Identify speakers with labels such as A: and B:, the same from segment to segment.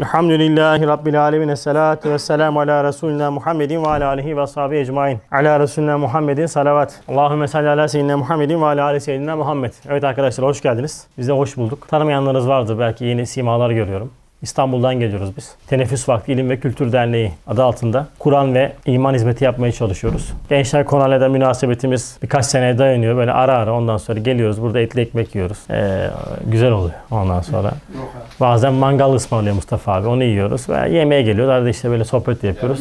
A: Elhamdülillahi Rabbil alemin. Esselatu vesselamu ala Resulina Muhammedin ve ala alihi ve sahibi ecmain. Ala Resulina Muhammedin salavat. Allahümme salli ala seyyidina Muhammedin ve ala ali seyyidina Muhammed. Evet arkadaşlar hoş geldiniz. Biz de hoş bulduk. Tanımayanlarınız vardır. Belki yeni simalar görüyorum. İstanbul'dan geliyoruz biz. Teneffüs Vakti İlim ve Kültür Derneği adı altında Kur'an ve iman hizmeti yapmaya çalışıyoruz. Gençler Konale'de münasebetimiz birkaç seneye dayanıyor. Böyle ara ara ondan sonra geliyoruz. Burada etli ekmek yiyoruz. Ee, güzel oluyor ondan sonra. Bazen mangal ısmarlıyor Mustafa abi. Onu yiyoruz. Ve yemeğe geliyoruz. Arada işte böyle sohbet yapıyoruz.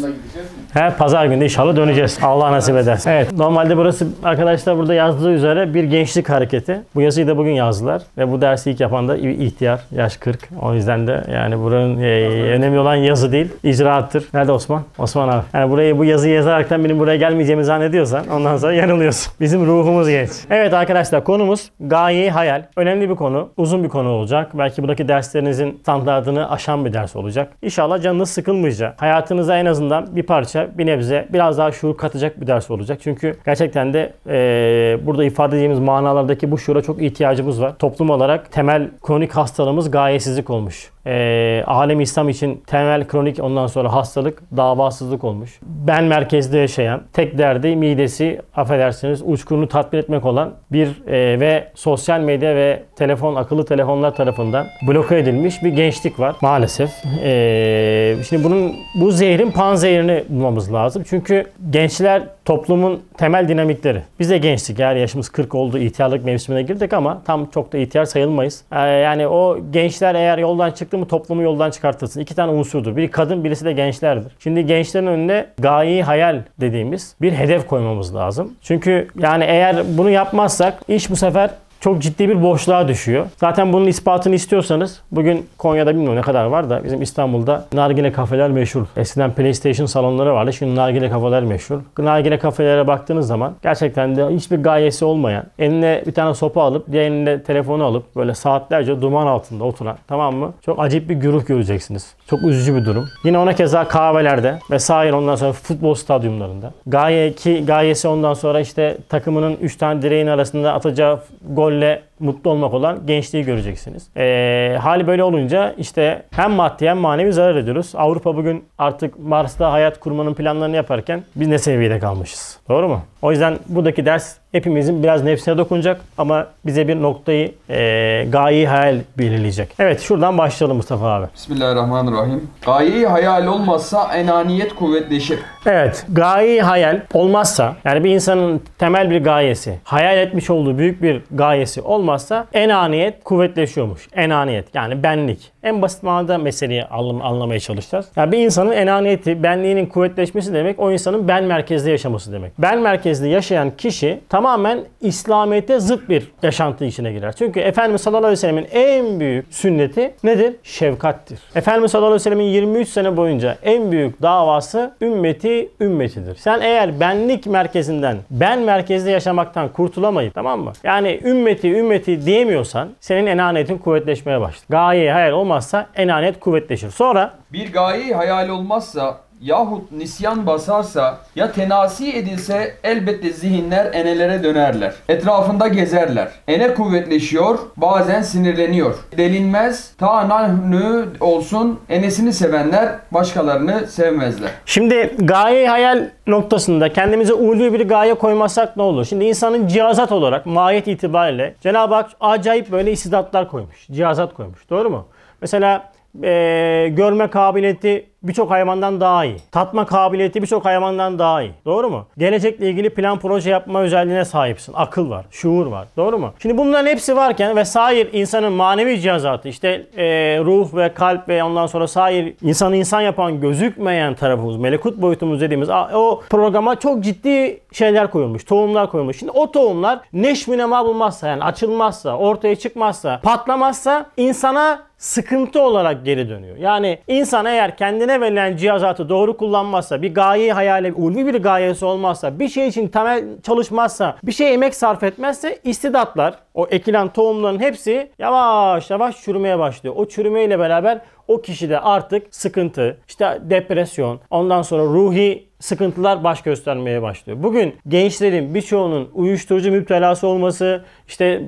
A: Her pazar günü inşallah döneceğiz. Allah nasip ederse. Evet. Normalde burası arkadaşlar burada yazdığı üzere bir gençlik hareketi. Bu yazıyı da bugün yazdılar. Ve bu dersi ilk yapan da ihtiyar. Yaş 40. O yüzden de yani buranın e, önemli olan yazı değil, icraattır. Nerede Osman? Osman abi. Yani burayı bu yazıyı yazaraktan benim buraya gelmeyeceğimi zannediyorsan ondan sonra yanılıyorsun. Bizim ruhumuz genç. Evet arkadaşlar konumuz gaye hayal. Önemli bir konu. Uzun bir konu olacak. Belki buradaki derslerinizin standartını aşan bir ders olacak. İnşallah canınız sıkılmayacak. Hayatınıza en azından bir parça, bir nebze biraz daha şuur katacak bir ders olacak. Çünkü gerçekten de e, burada ifade edeceğimiz manalardaki bu şuura çok ihtiyacımız var. Toplum olarak temel kronik hastalığımız gayesizlik olmuş e, alem İslam için temel kronik ondan sonra hastalık davasızlık olmuş. Ben merkezde yaşayan, tek derdi midesi, affedersiniz uçkurunu tatmin etmek olan bir e, ve sosyal medya ve telefon, akıllı telefonlar tarafından bloke edilmiş bir gençlik var maalesef. E, şimdi bunun bu zehrin pan zehrini bulmamız lazım. Çünkü gençler toplumun temel dinamikleri. Biz de gençlik yani yaşımız 40 oldu ihtiyarlık mevsimine girdik ama tam çok da ihtiyar sayılmayız. Ee, yani o gençler eğer yoldan çıktı mı toplumu yoldan çıkartırsın. İki tane unsurdur. Biri kadın birisi de gençlerdir. Şimdi gençlerin önüne gayi hayal dediğimiz bir hedef koymamız lazım. Çünkü yani eğer bunu yapmazsak iş bu sefer çok ciddi bir boşluğa düşüyor. Zaten bunun ispatını istiyorsanız bugün Konya'da bilmiyorum ne kadar var da bizim İstanbul'da nargile kafeler meşhur. Eskiden PlayStation salonları vardı. Şimdi nargile kafeler meşhur. Nargile kafelere baktığınız zaman gerçekten de hiçbir gayesi olmayan, eline bir tane sopa alıp diğer elinde telefonu alıp böyle saatlerce duman altında oturan tamam mı? Çok acip bir güruh göreceksiniz. Çok üzücü bir durum. Yine ona keza kahvelerde vesaire ondan sonra futbol stadyumlarında. Gaye ki gayesi ondan sonra işte takımının 3 tane direğin arasında atacağı gol golle mutlu olmak olan gençliği göreceksiniz. E, hali böyle olunca işte hem maddi hem manevi zarar ediyoruz. Avrupa bugün artık Mars'ta hayat kurmanın planlarını yaparken biz ne seviyede kalmışız. Doğru mu? O yüzden buradaki ders hepimizin biraz nefsine dokunacak ama bize bir noktayı e, gayeyi hayal belirleyecek. Evet şuradan başlayalım Mustafa abi.
B: Bismillahirrahmanirrahim. Gayeyi hayal olmazsa enaniyet kuvvetleşir.
A: Evet gayeyi hayal olmazsa yani bir insanın temel bir gayesi hayal etmiş olduğu büyük bir gayesi olmazsa enaniyet kuvvetleşiyormuş. Enaniyet yani benlik. En basit manada meseleyi anlamaya çalışacağız. Yani bir insanın enaniyeti, benliğinin kuvvetleşmesi demek o insanın ben merkezde yaşaması demek. Ben merkezde yaşayan kişi tamamen İslamiyet'e zıt bir yaşantı içine girer. Çünkü Efendimiz sallallahu aleyhi ve sellemin en büyük sünneti nedir? Şefkattir. Efendimiz sallallahu aleyhi ve sellemin 23 sene boyunca en büyük davası ümmeti ümmetidir. Sen eğer benlik merkezinden, ben merkezde yaşamaktan kurtulamayıp tamam mı? Yani ümmeti ümmeti diyemiyorsan senin enaniyetin kuvvetleşmeye başlar. Gaye hayal olmazsa enaniyet kuvvetleşir. Sonra
B: bir gaye hayal olmazsa yahut nisyan basarsa ya tenasi edilse elbette zihinler enelere dönerler. Etrafında gezerler. Ene kuvvetleşiyor, bazen sinirleniyor. Delinmez, ta nahnü olsun enesini sevenler başkalarını sevmezler.
A: Şimdi gaye hayal noktasında kendimize ulvi bir gaye koymazsak ne olur? Şimdi insanın cihazat olarak mahiyet itibariyle Cenab-ı Hak acayip böyle istidatlar koymuş. Cihazat koymuş. Doğru mu? Mesela e, görme kabiliyeti birçok hayvandan daha iyi. Tatma kabiliyeti birçok hayvandan daha iyi. Doğru mu? Gelecekle ilgili plan proje yapma özelliğine sahipsin. Akıl var, şuur var. Doğru mu? Şimdi bunların hepsi varken ve sair insanın manevi cihazatı işte e, ruh ve kalp ve ondan sonra sair insanı insan yapan gözükmeyen tarafımız, melekut boyutumuz dediğimiz o programa çok ciddi şeyler koyulmuş. Tohumlar koyulmuş. Şimdi o tohumlar neşmünema bulmazsa yani açılmazsa, ortaya çıkmazsa, patlamazsa insana sıkıntı olarak geri dönüyor. Yani insan eğer kendine verilen cihazatı doğru kullanmazsa, bir gaye hayali, ulvi bir gayesi olmazsa, bir şey için temel çalışmazsa, bir şey emek sarf etmezse istidatlar, o ekilen tohumların hepsi yavaş yavaş çürümeye başlıyor. O çürümeyle beraber o kişide artık sıkıntı, işte depresyon, ondan sonra ruhi sıkıntılar baş göstermeye başlıyor. Bugün gençlerin birçoğunun uyuşturucu müptelası olması, işte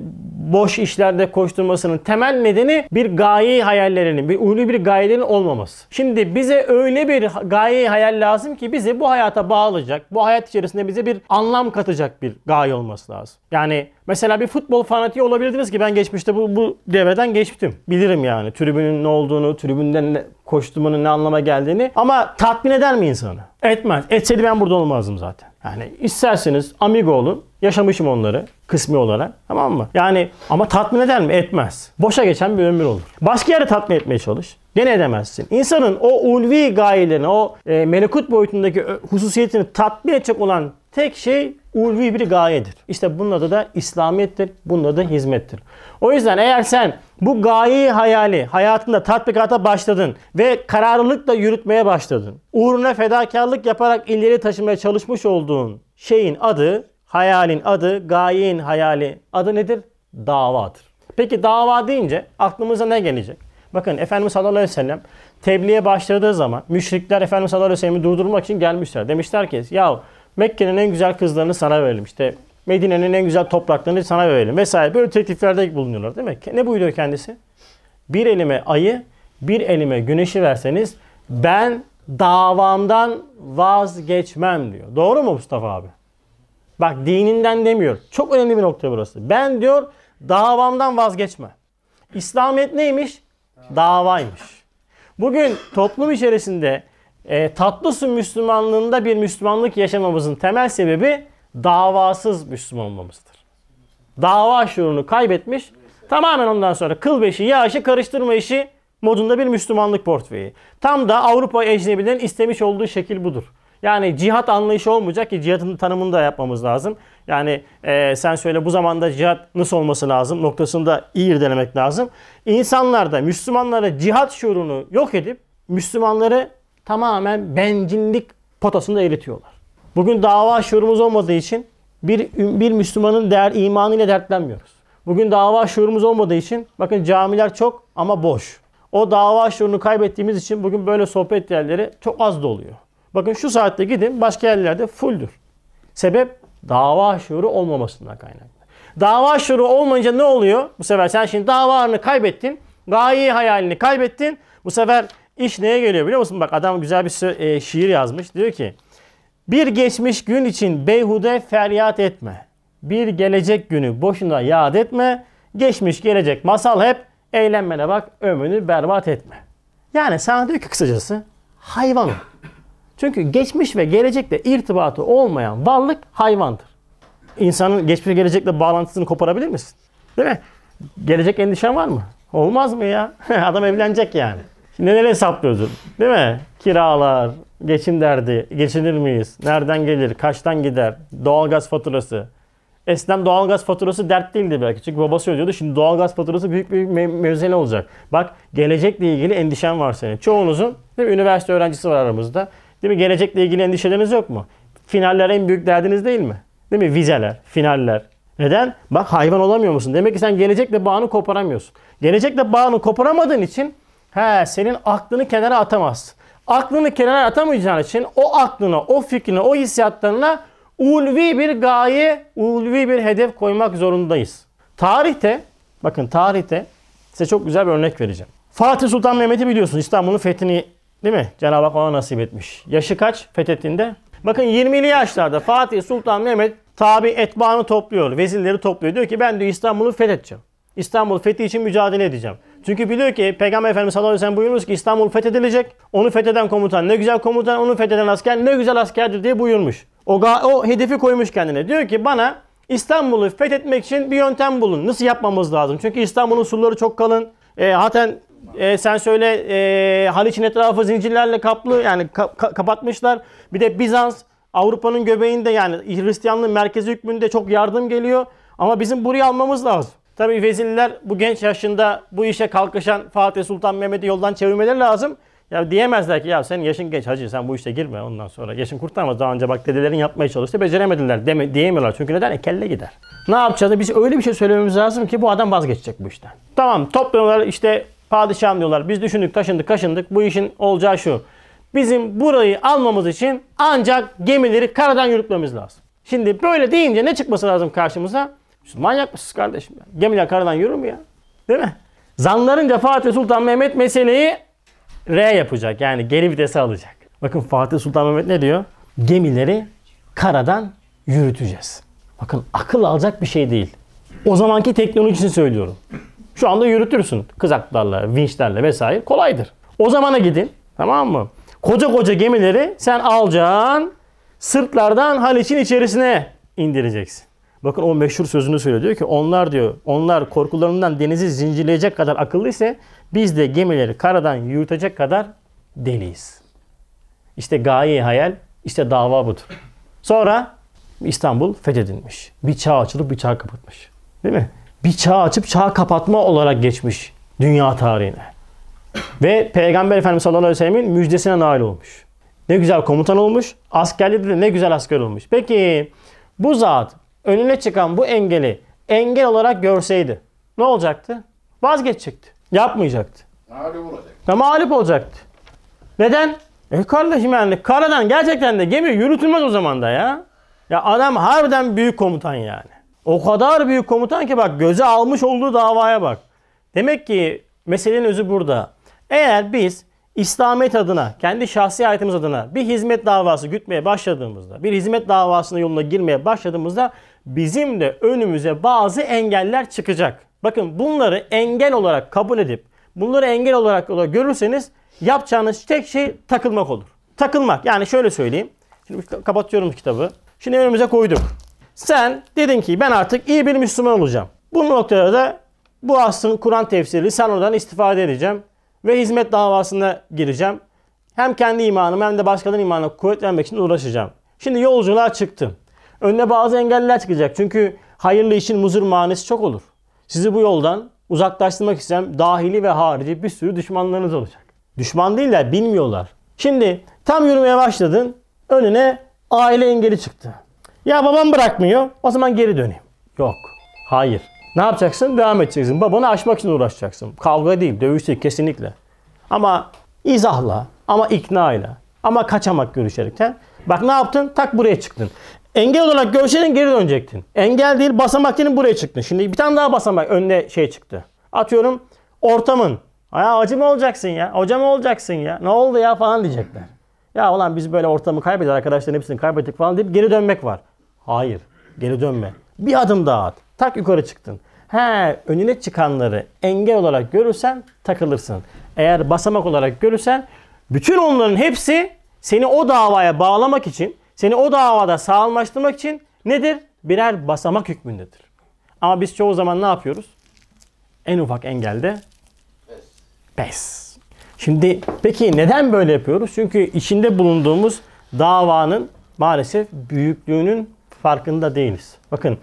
A: boş işlerde koşturmasının temel nedeni bir gaye hayallerinin, bir ulvi bir gayelerin olmaması. Şimdi bize öyle bir gaye hayal lazım ki bizi bu hayata bağlayacak, bu hayat içerisinde bize bir anlam katacak bir gaye olması lazım. Yani mesela bir futbol fanatiği olabilirdiniz ki ben geçmişte bu, bu devreden geçtim. Bilirim yani tribünün ne olduğunu, tribünden ne, koşturmanın ne anlama geldiğini. Ama tatmin eder mi insanı? Etmez. Etseydi ben burada olmazdım zaten. Yani isterseniz amigo olun. Yaşamışım onları kısmi olarak. Tamam mı? Yani ama tatmin eder mi? Etmez. Boşa geçen bir ömür olur. Başka yere tatmin etmeye çalış. Gene edemezsin. İnsanın o ulvi gayelerini, o e, melekut boyutundaki hususiyetini tatmin edecek olan tek şey ulvi bir gayedir. İşte bunun adı da İslamiyettir. Bunun adı hizmettir. O yüzden eğer sen bu gayeyi hayali hayatında tatbikata başladın ve kararlılıkla yürütmeye başladın. Uğruna fedakarlık yaparak ileri taşımaya çalışmış olduğun şeyin adı, hayalin adı, gayenin hayali adı nedir? Davadır. Peki dava deyince aklımıza ne gelecek? Bakın Efendimiz sallallahu aleyhi ve sellem tebliğe başladığı zaman müşrikler Efendimiz sallallahu aleyhi ve sellem'i durdurmak için gelmişler. Demişler ki ya Mekke'nin en güzel kızlarını sana verelim. İşte Medine'nin en güzel topraklarını sana verelim vesaire. Böyle tekliflerde bulunuyorlar değil mi? Ne buyuruyor kendisi? Bir elime ayı, bir elime güneşi verseniz ben davamdan vazgeçmem diyor. Doğru mu Mustafa abi? Bak dininden demiyor. Çok önemli bir nokta burası. Ben diyor davamdan vazgeçme. İslamiyet neymiş? Davaymış. Bugün toplum içerisinde e, tatlı su Müslümanlığında bir Müslümanlık yaşamamızın temel sebebi davasız Müslüman olmamızdır. Dava şuurunu kaybetmiş, tamamen ondan sonra kıl beşi, yağışı karıştırma işi modunda bir Müslümanlık portföyü. Tam da Avrupa ecnebilerin istemiş olduğu şekil budur. Yani cihat anlayışı olmayacak ki cihatın tanımını da yapmamız lazım. Yani e, sen söyle bu zamanda cihat nasıl olması lazım noktasını da iyi irdelemek lazım. İnsanlarda Müslümanlara cihat şuurunu yok edip Müslümanları tamamen bencillik potasında eritiyorlar. Bugün dava şuurumuz olmadığı için bir, bir Müslümanın değer imanıyla dertlenmiyoruz. Bugün dava şuurumuz olmadığı için bakın camiler çok ama boş. O dava şuurunu kaybettiğimiz için bugün böyle sohbet yerleri çok az doluyor. Bakın şu saatte gidin başka yerlerde fulldür. Sebep dava şuuru olmamasından kaynaklı. Dava şuuru olmayınca ne oluyor? Bu sefer sen şimdi davanı kaybettin. Gaye hayalini kaybettin. Bu sefer iş neye geliyor biliyor musun? Bak adam güzel bir e, şiir yazmış. Diyor ki bir geçmiş gün için beyhude feryat etme. Bir gelecek günü boşuna yad etme. Geçmiş gelecek masal hep eğlenmene bak ömrünü berbat etme. Yani sana diyor ki kısacası hayvan ol. Çünkü geçmiş ve gelecekle irtibatı olmayan varlık hayvandır. İnsanın geçmiş ve gelecekle bağlantısını koparabilir misin? Değil mi? Gelecek endişen var mı? Olmaz mı ya? Adam evlenecek yani. Şimdi neler hesaplıyorsun? Değil mi? Kiralar, geçim derdi, geçinir miyiz? Nereden gelir? Kaçtan gider? Doğalgaz faturası. Eskiden doğalgaz faturası dert değildi belki. Çünkü babası ödüyordu. Şimdi doğalgaz faturası büyük bir mev- mevzele olacak. Bak gelecekle ilgili endişen var senin. Çoğunuzun değil mi? üniversite öğrencisi var aramızda. Değil mi? Gelecekle ilgili endişeleriniz yok mu? Finaller en büyük derdiniz değil mi? Değil mi? Vizeler, finaller. Neden? Bak hayvan olamıyor musun? Demek ki sen gelecekle bağını koparamıyorsun. Gelecekle bağını koparamadığın için he, senin aklını kenara atamazsın. Aklını kenara atamayacağın için o aklına, o fikrine, o hissiyatlarına ulvi bir gaye, ulvi bir hedef koymak zorundayız. Tarihte, bakın tarihte size çok güzel bir örnek vereceğim. Fatih Sultan Mehmet'i biliyorsunuz İstanbul'un fethini değil mi? Cenab-ı Hak ona nasip etmiş. Yaşı kaç fethettiğinde? Bakın 20'li yaşlarda Fatih Sultan Mehmet tabi etbaanı topluyor, vezirleri topluyor. Diyor ki ben diyor İstanbul'u fethedeceğim. İstanbul fethi için mücadele edeceğim. Çünkü biliyor ki Peygamber Efendimiz sallallahu aleyhi ve sellem buyurmuş ki İstanbul fethedilecek. Onu fetheden komutan ne güzel komutan, onu fetheden asker ne güzel askerdir diye buyurmuş. O, o hedefi koymuş kendine. Diyor ki bana İstanbul'u fethetmek için bir yöntem bulun. Nasıl yapmamız lazım? Çünkü İstanbul'un surları çok kalın. E, zaten e, sen söyle e, Haliç'in etrafı zincirlerle kaplı yani ka- ka- kapatmışlar. Bir de Bizans Avrupa'nın göbeğinde yani Hristiyanlığın merkezi hükmünde çok yardım geliyor. Ama bizim burayı almamız lazım. Tabii vezirler bu genç yaşında bu işe kalkışan Fatih Sultan Mehmet'i yoldan çevirmeleri lazım. Ya diyemezler ki ya senin yaşın geç hacı sen bu işte girme ondan sonra. Yaşın kurtarmaz daha önce bak dedelerin yapmaya çalıştı beceremediler deme, diyemiyorlar. Çünkü neden? E kelle gider. Ne yapacağız? Biz öyle bir şey söylememiz lazım ki bu adam vazgeçecek bu işten. Tamam topluyorlar işte padişahım diyorlar. Biz düşündük taşındık kaşındık bu işin olacağı şu. Bizim burayı almamız için ancak gemileri karadan yürütmemiz lazım. Şimdi böyle deyince ne çıkması lazım karşımıza? Siz manyak mısınız kardeşim? Ya? Gemiler karadan yürür mü ya? Değil mi? Zanlarınca Fatih Sultan Mehmet meseleyi R yapacak. Yani geri vitese alacak. Bakın Fatih Sultan Mehmet ne diyor? Gemileri karadan yürüteceğiz. Bakın akıl alacak bir şey değil. O zamanki teknolojisini söylüyorum. Şu anda yürütürsün kızaklarla, vinçlerle vesaire kolaydır. O zamana gidin tamam mı? Koca koca gemileri sen alacaksın sırtlardan Haliç'in içerisine indireceksin. Bakın o meşhur sözünü söylüyor. Diyor ki onlar diyor onlar korkularından denizi zincirleyecek kadar akıllı ise biz de gemileri karadan yürütecek kadar deliyiz. İşte gaye hayal, işte dava budur. Sonra İstanbul fethedilmiş. Bir çağ açılıp bir çağ kapatmış. Değil mi? Bir çağ açıp çağ kapatma olarak geçmiş dünya tarihine. Ve Peygamber Efendimiz sallallahu aleyhi ve sellemin müjdesine nail olmuş. Ne güzel komutan olmuş. Askerliğinde de ne güzel asker olmuş. Peki bu zat önüne çıkan bu engeli engel olarak görseydi ne olacaktı? Vazgeçecekti. Yapmayacaktı.
C: Mağlup olacak.
A: Ve mağlup olacaktı. Neden? E kardeşim yani karadan gerçekten de gemi yürütülmez o zaman da ya. Ya adam harbiden büyük komutan yani. O kadar büyük komutan ki bak göze almış olduğu davaya bak. Demek ki meselenin özü burada. Eğer biz İslamiyet adına, kendi şahsi hayatımız adına bir hizmet davası gütmeye başladığımızda, bir hizmet davasının yoluna girmeye başladığımızda bizim de önümüze bazı engeller çıkacak. Bakın bunları engel olarak kabul edip bunları engel olarak, görürseniz yapacağınız tek şey takılmak olur. Takılmak yani şöyle söyleyeyim. Şimdi kapatıyorum kitabı. Şimdi önümüze koyduk. Sen dedin ki ben artık iyi bir Müslüman olacağım. Bu noktada da bu aslın Kur'an tefsiri sen oradan istifade edeceğim. Ve hizmet davasına gireceğim. Hem kendi imanımı hem de başkalarının imanına kuvvetlenmek için uğraşacağım. Şimdi yolculuğa çıktım. Önüne bazı engeller çıkacak. Çünkü hayırlı işin muzur manisi çok olur. Sizi bu yoldan uzaklaştırmak istem dahili ve harici bir sürü düşmanlarınız olacak. Düşman değiller, bilmiyorlar. Şimdi tam yürümeye başladın. Önüne aile engeli çıktı. Ya babam bırakmıyor. O zaman geri döneyim. Yok. Hayır. Ne yapacaksın? Devam edeceksin. Babanı aşmak için uğraşacaksın. Kavga değil, dövüş değil kesinlikle. Ama izahla, ama iknayla, ama kaçamak görüşerekten. Bak ne yaptın? Tak buraya çıktın. Engel olarak görseydin geri dönecektin. Engel değil basamak değil buraya çıktın. Şimdi bir tane daha basamak önüne şey çıktı. Atıyorum ortamın. Ya acı mı olacaksın ya? Hoca mı olacaksın ya? Ne oldu ya falan diyecekler. Ya ulan biz böyle ortamı kaybediyoruz arkadaşların hepsini kaybettik falan deyip geri dönmek var. Hayır. Geri dönme. Bir adım daha at. Tak yukarı çıktın. He önüne çıkanları engel olarak görürsen takılırsın. Eğer basamak olarak görürsen bütün onların hepsi seni o davaya bağlamak için, seni o davada sağlamlaştırmak için nedir? Birer basamak hükmündedir. Ama biz çoğu zaman ne yapıyoruz? En ufak engelde pes. Şimdi peki neden böyle yapıyoruz? Çünkü içinde bulunduğumuz davanın maalesef büyüklüğünün farkında değiliz. Bakın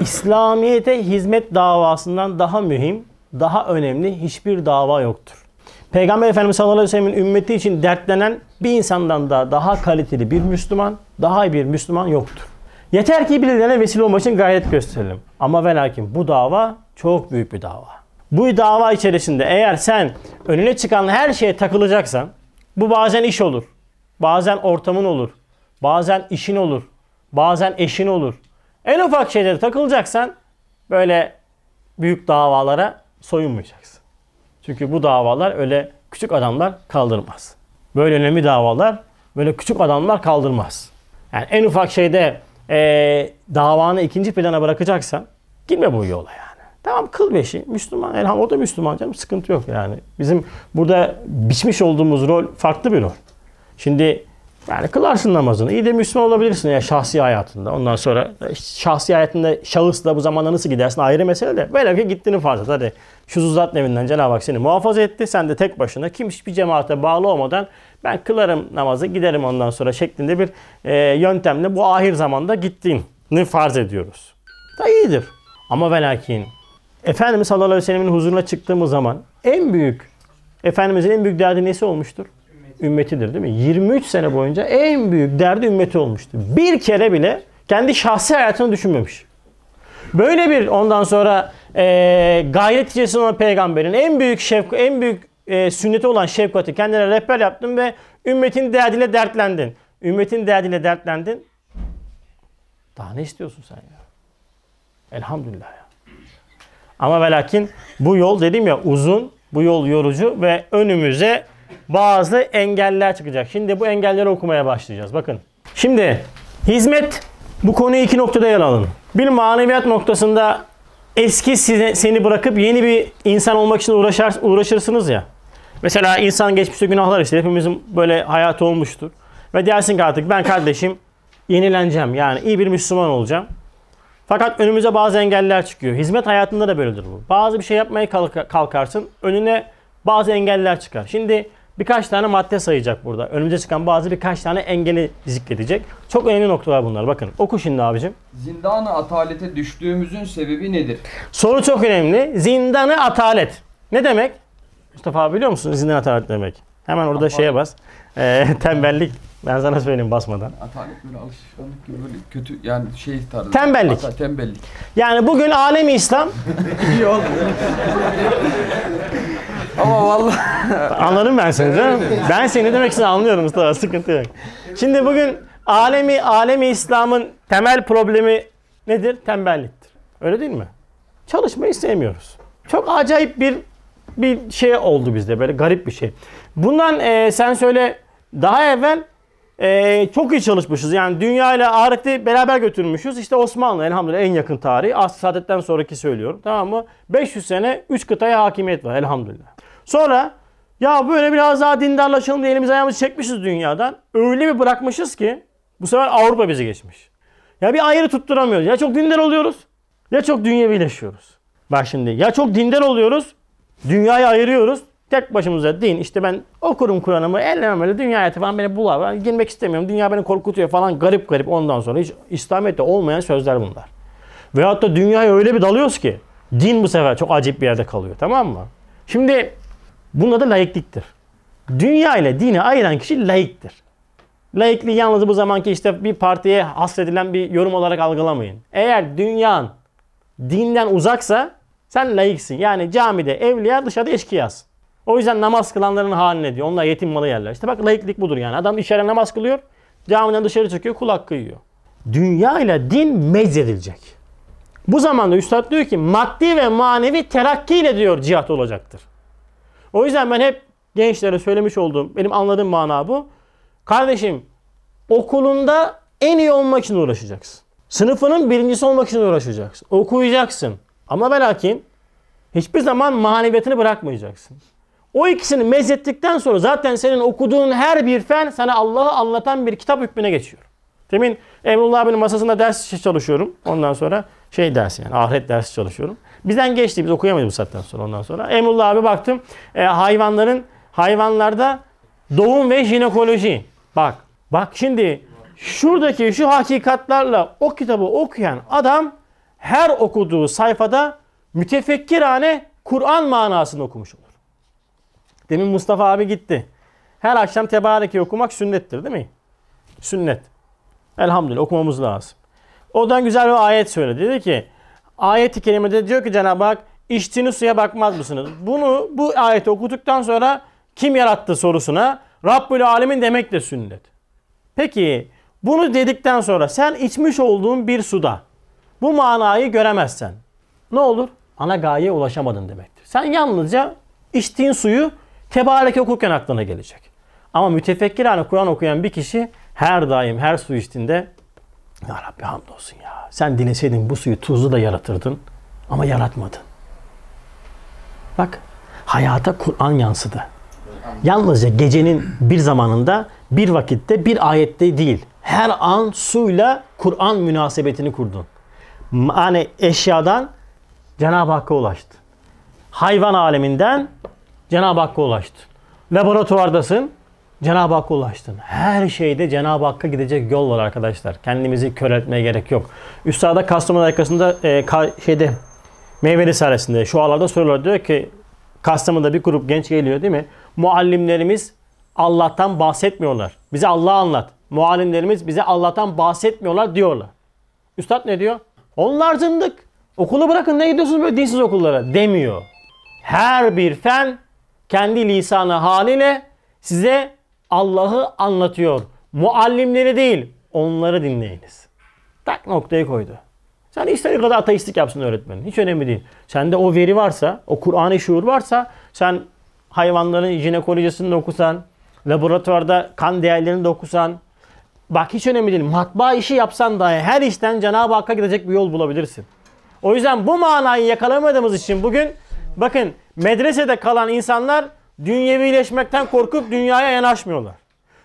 A: İslamiyete hizmet davasından daha mühim, daha önemli hiçbir dava yoktur. Peygamber Efendimiz sallallahu aleyhi ve sellem'in ümmeti için dertlenen bir insandan da daha kaliteli bir Müslüman, daha iyi bir Müslüman yoktur. Yeter ki birilerine vesile olmak için gayret gösterelim. Ama ve lakin bu dava çok büyük bir dava. Bu dava içerisinde eğer sen önüne çıkan her şeye takılacaksan, bu bazen iş olur, bazen ortamın olur, bazen işin olur, bazen eşin olur. En ufak şeylere takılacaksan böyle büyük davalara soyunmayacaksın. Çünkü bu davalar öyle küçük adamlar kaldırmaz. Böyle önemli davalar böyle küçük adamlar kaldırmaz. Yani en ufak şeyde e, davanı ikinci plana bırakacaksan girme bu yola yani. Tamam kıl beşi Müslüman. Elham o da Müslüman canım sıkıntı yok yani. Bizim burada biçmiş olduğumuz rol farklı bir rol. Şimdi yani kılarsın namazını. İyi de Müslüman olabilirsin ya şahsi hayatında. Ondan sonra şahsi hayatında şahısla bu zamanda nasıl gidersin ayrı mesele de. Böyle ki gittiğini farz et. Hadi şu zat evinden Cenab-ı Hak seni muhafaza etti. Sen de tek başına kim hiçbir cemaate bağlı olmadan ben kılarım namazı giderim ondan sonra şeklinde bir e, yöntemle bu ahir zamanda gittiğini farz ediyoruz. Da iyidir. Ama ve lakin Efendimiz sallallahu aleyhi ve sellemin huzuruna çıktığımız zaman en büyük Efendimizin en büyük derdi nesi olmuştur? Ümmetidir değil mi? 23 sene boyunca en büyük derdi ümmeti olmuştu. Bir kere bile kendi şahsi hayatını düşünmemiş. Böyle bir ondan sonra e, gayret içerisinde olan peygamberin en büyük şefk, en büyük e, sünnete olan şefkati kendine rehber yaptın ve ümmetin derdiyle dertlendin. Ümmetin derdiyle dertlendin. Daha ne istiyorsun sen ya? Elhamdülillah ya. Ama ve lakin bu yol dedim ya uzun, bu yol yorucu ve önümüze bazı engeller çıkacak. Şimdi bu engelleri okumaya başlayacağız. Bakın. Şimdi hizmet bu konuyu iki noktada yer alın. Bir maneviyat noktasında eski size, seni bırakıp yeni bir insan olmak için uğraşar, uğraşırsınız ya. Mesela insan geçmişte günahlar işte hepimizin böyle hayatı olmuştur. Ve dersin ki artık ben kardeşim yenileneceğim. Yani iyi bir Müslüman olacağım. Fakat önümüze bazı engeller çıkıyor. Hizmet hayatında da böyledir bu. Bazı bir şey yapmaya kalk- kalkarsın. Önüne bazı engeller çıkar. Şimdi birkaç tane madde sayacak burada. Önümüze çıkan bazı birkaç tane engeli zikredecek. Çok önemli noktalar bunlar. Bakın oku şimdi abicim.
B: Zindanı atalete düştüğümüzün sebebi nedir?
A: Soru çok önemli. Zindanı atalet. Ne demek? Mustafa abi biliyor musun zindan atalet demek? Hemen orada şeye bas. Ee, tembellik. Ben sana söyleyeyim basmadan.
B: Atalet böyle alışkanlık gibi böyle kötü yani şey tarzı.
A: Tembellik.
B: Ata- tembellik.
A: Yani bugün alemi İslam
B: Ama vallahi
A: Anladım ben seni canım. Ben seni demek istediğini anlıyorum Mustafa. Sıkıntı yok. Şimdi bugün alemi alemi İslam'ın temel problemi nedir? Tembelliktir. Öyle değil mi? Çalışmayı sevmiyoruz. Çok acayip bir bir şey oldu bizde böyle garip bir şey. Bundan e, sen söyle daha evvel e, çok iyi çalışmışız. Yani dünya ile ahireti beraber götürmüşüz. İşte Osmanlı elhamdülillah en yakın tarihi. Asr Saadet'ten sonraki söylüyorum. Tamam mı? 500 sene 3 kıtaya hakimiyet var elhamdülillah. Sonra ya böyle biraz daha dindarlaşalım diye elimiz ayağımızı çekmişiz dünyadan. Öyle bir bırakmışız ki bu sefer Avrupa bizi geçmiş. Ya bir ayrı tutturamıyoruz. Ya çok dindar oluyoruz ya çok dünyevileşiyoruz. Bak şimdi ya çok dindar oluyoruz dünyayı ayırıyoruz. Tek başımıza din işte ben okurum Kur'an'ımı ellemem öyle dünya hayatı falan beni bular. Ben girmek istemiyorum. Dünya beni korkutuyor falan garip garip ondan sonra hiç İslamiyet'te olmayan sözler bunlar. Veyahut da dünyaya öyle bir dalıyoruz ki din bu sefer çok acayip bir yerde kalıyor tamam mı? Şimdi bunun adı laikliktir. Dünya ile dini ayıran kişi laiktir. Laikliği yalnız bu zamanki işte bir partiye hasredilen bir yorum olarak algılamayın. Eğer dünyan dinden uzaksa sen laiksin. Yani camide evliya dışarıda eşkıyasın. O yüzden namaz kılanların haline diyor. Onlar yetim malı yerler. İşte bak laiklik budur yani. Adam içeri namaz kılıyor. Camiden dışarı çıkıyor kul hakkı yiyor. Dünya ile din meczedilecek. Bu zamanda Üstad diyor ki maddi ve manevi terakkiyle diyor cihat olacaktır. O yüzden ben hep gençlere söylemiş olduğum, benim anladığım mana bu. Kardeşim okulunda en iyi olmak için uğraşacaksın. Sınıfının birincisi olmak için uğraşacaksın. Okuyacaksın. Ama ve lakin hiçbir zaman maneviyatını bırakmayacaksın. O ikisini mezzettikten sonra zaten senin okuduğun her bir fen sana Allah'ı anlatan bir kitap hükmüne geçiyor. Demin Emrullah abinin masasında ders çalışıyorum. Ondan sonra şey dersi yani ahiret dersi çalışıyorum. Bizden geçti biz okuyamayız bu saatten sonra ondan sonra. Emrullah abi baktım e, hayvanların hayvanlarda doğum ve jinekoloji. Bak bak şimdi şuradaki şu hakikatlarla o kitabı okuyan adam her okuduğu sayfada mütefekkirane Kur'an manasını okumuş olur. Demin Mustafa abi gitti. Her akşam tebareke okumak sünnettir değil mi? Sünnet. Elhamdülillah okumamız lazım. Odan güzel bir ayet söyledi. Dedi ki ayet-i kerimede diyor ki Cenab-ı Hak içtiğiniz suya bakmaz mısınız? Bunu bu ayeti okuduktan sonra kim yarattı sorusuna Rabbül Alemin demek de sünnet. Peki bunu dedikten sonra sen içmiş olduğun bir suda bu manayı göremezsen ne olur? Ana gayeye ulaşamadın demektir. Sen yalnızca içtiğin suyu tebareke okurken aklına gelecek. Ama mütefekkirane Kur'an okuyan bir kişi her daim her su içtiğinde Ya Rabbi hamdolsun ya. Sen dileseydin bu suyu tuzlu da yaratırdın ama yaratmadın. Bak hayata Kur'an yansıdı. Yalnızca gecenin bir zamanında, bir vakitte, bir ayette değil. Her an suyla Kur'an münasebetini kurdun. Yani eşyadan Cenab-ı Hakk'a ulaştı. Hayvan aleminden Cenab-ı Hakk'a ulaştın. Laboratuvardasın, Cenab-ı Hakk'a ulaştın. Her şeyde Cenab-ı Hakk'a gidecek yol var arkadaşlar. Kendimizi kör etmeye gerek yok. Üstada Kastamonu arkasında e, ka, şeyde Meyve Risalesi'nde şu aralarda sorular diyor ki Kastamonu'da bir grup genç geliyor değil mi? Muallimlerimiz Allah'tan bahsetmiyorlar. Bize Allah'ı anlat. Muallimlerimiz bize Allah'tan bahsetmiyorlar diyorlar. Üstad ne diyor? Onlar zındık. Okulu bırakın ne gidiyorsunuz böyle dinsiz okullara demiyor. Her bir fen kendi lisanı haliyle size Allah'ı anlatıyor. Muallimleri değil, onları dinleyiniz. Tak noktayı koydu. Sen istediğin kadar ateistlik yapsın öğretmenin. Hiç önemli değil. Sende o veri varsa, o Kur'an'ı şuur varsa sen hayvanların jinekolojisini de okusan, laboratuvarda kan değerlerini de okusan, bak hiç önemli değil. Matbaa işi yapsan dahi her işten Cenab-ı Hakk'a gidecek bir yol bulabilirsin. O yüzden bu manayı yakalamadığımız için bugün bakın medresede kalan insanlar dünyevileşmekten korkup dünyaya yanaşmıyorlar.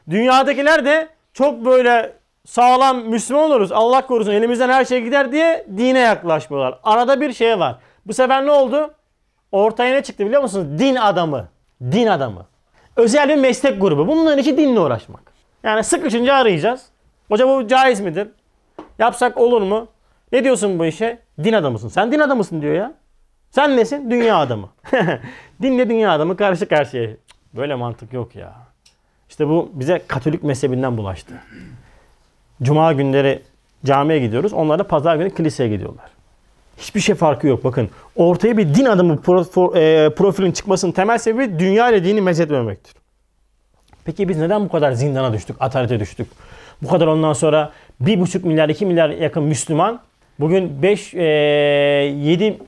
A: Dünyadakiler de çok böyle sağlam Müslüman oluruz. Allah korusun elimizden her şey gider diye dine yaklaşmıyorlar. Arada bir şey var. Bu sefer ne oldu? Ortaya ne çıktı biliyor musunuz? Din adamı. Din adamı. Özel bir meslek grubu. Bunların işi dinle uğraşmak. Yani sıkışınca arayacağız. Hoca bu caiz midir? Yapsak olur mu? Ne diyorsun bu işe? Din adamısın. Sen din adamısın diyor ya. Sen nesin? Dünya adamı. Dinle dünya adamı karşı karşıya. Böyle mantık yok ya. İşte bu bize Katolik mezhebinden bulaştı. Cuma günleri camiye gidiyoruz. Onlar da pazar günü kiliseye gidiyorlar. Hiçbir şey farkı yok. Bakın ortaya bir din adamı e, profilin çıkmasının temel sebebi dünya ile dini mezetmemektir. Peki biz neden bu kadar zindana düştük, atarete düştük? Bu kadar ondan sonra 1,5 milyar, 2 milyar yakın Müslüman bugün 5, e, 7,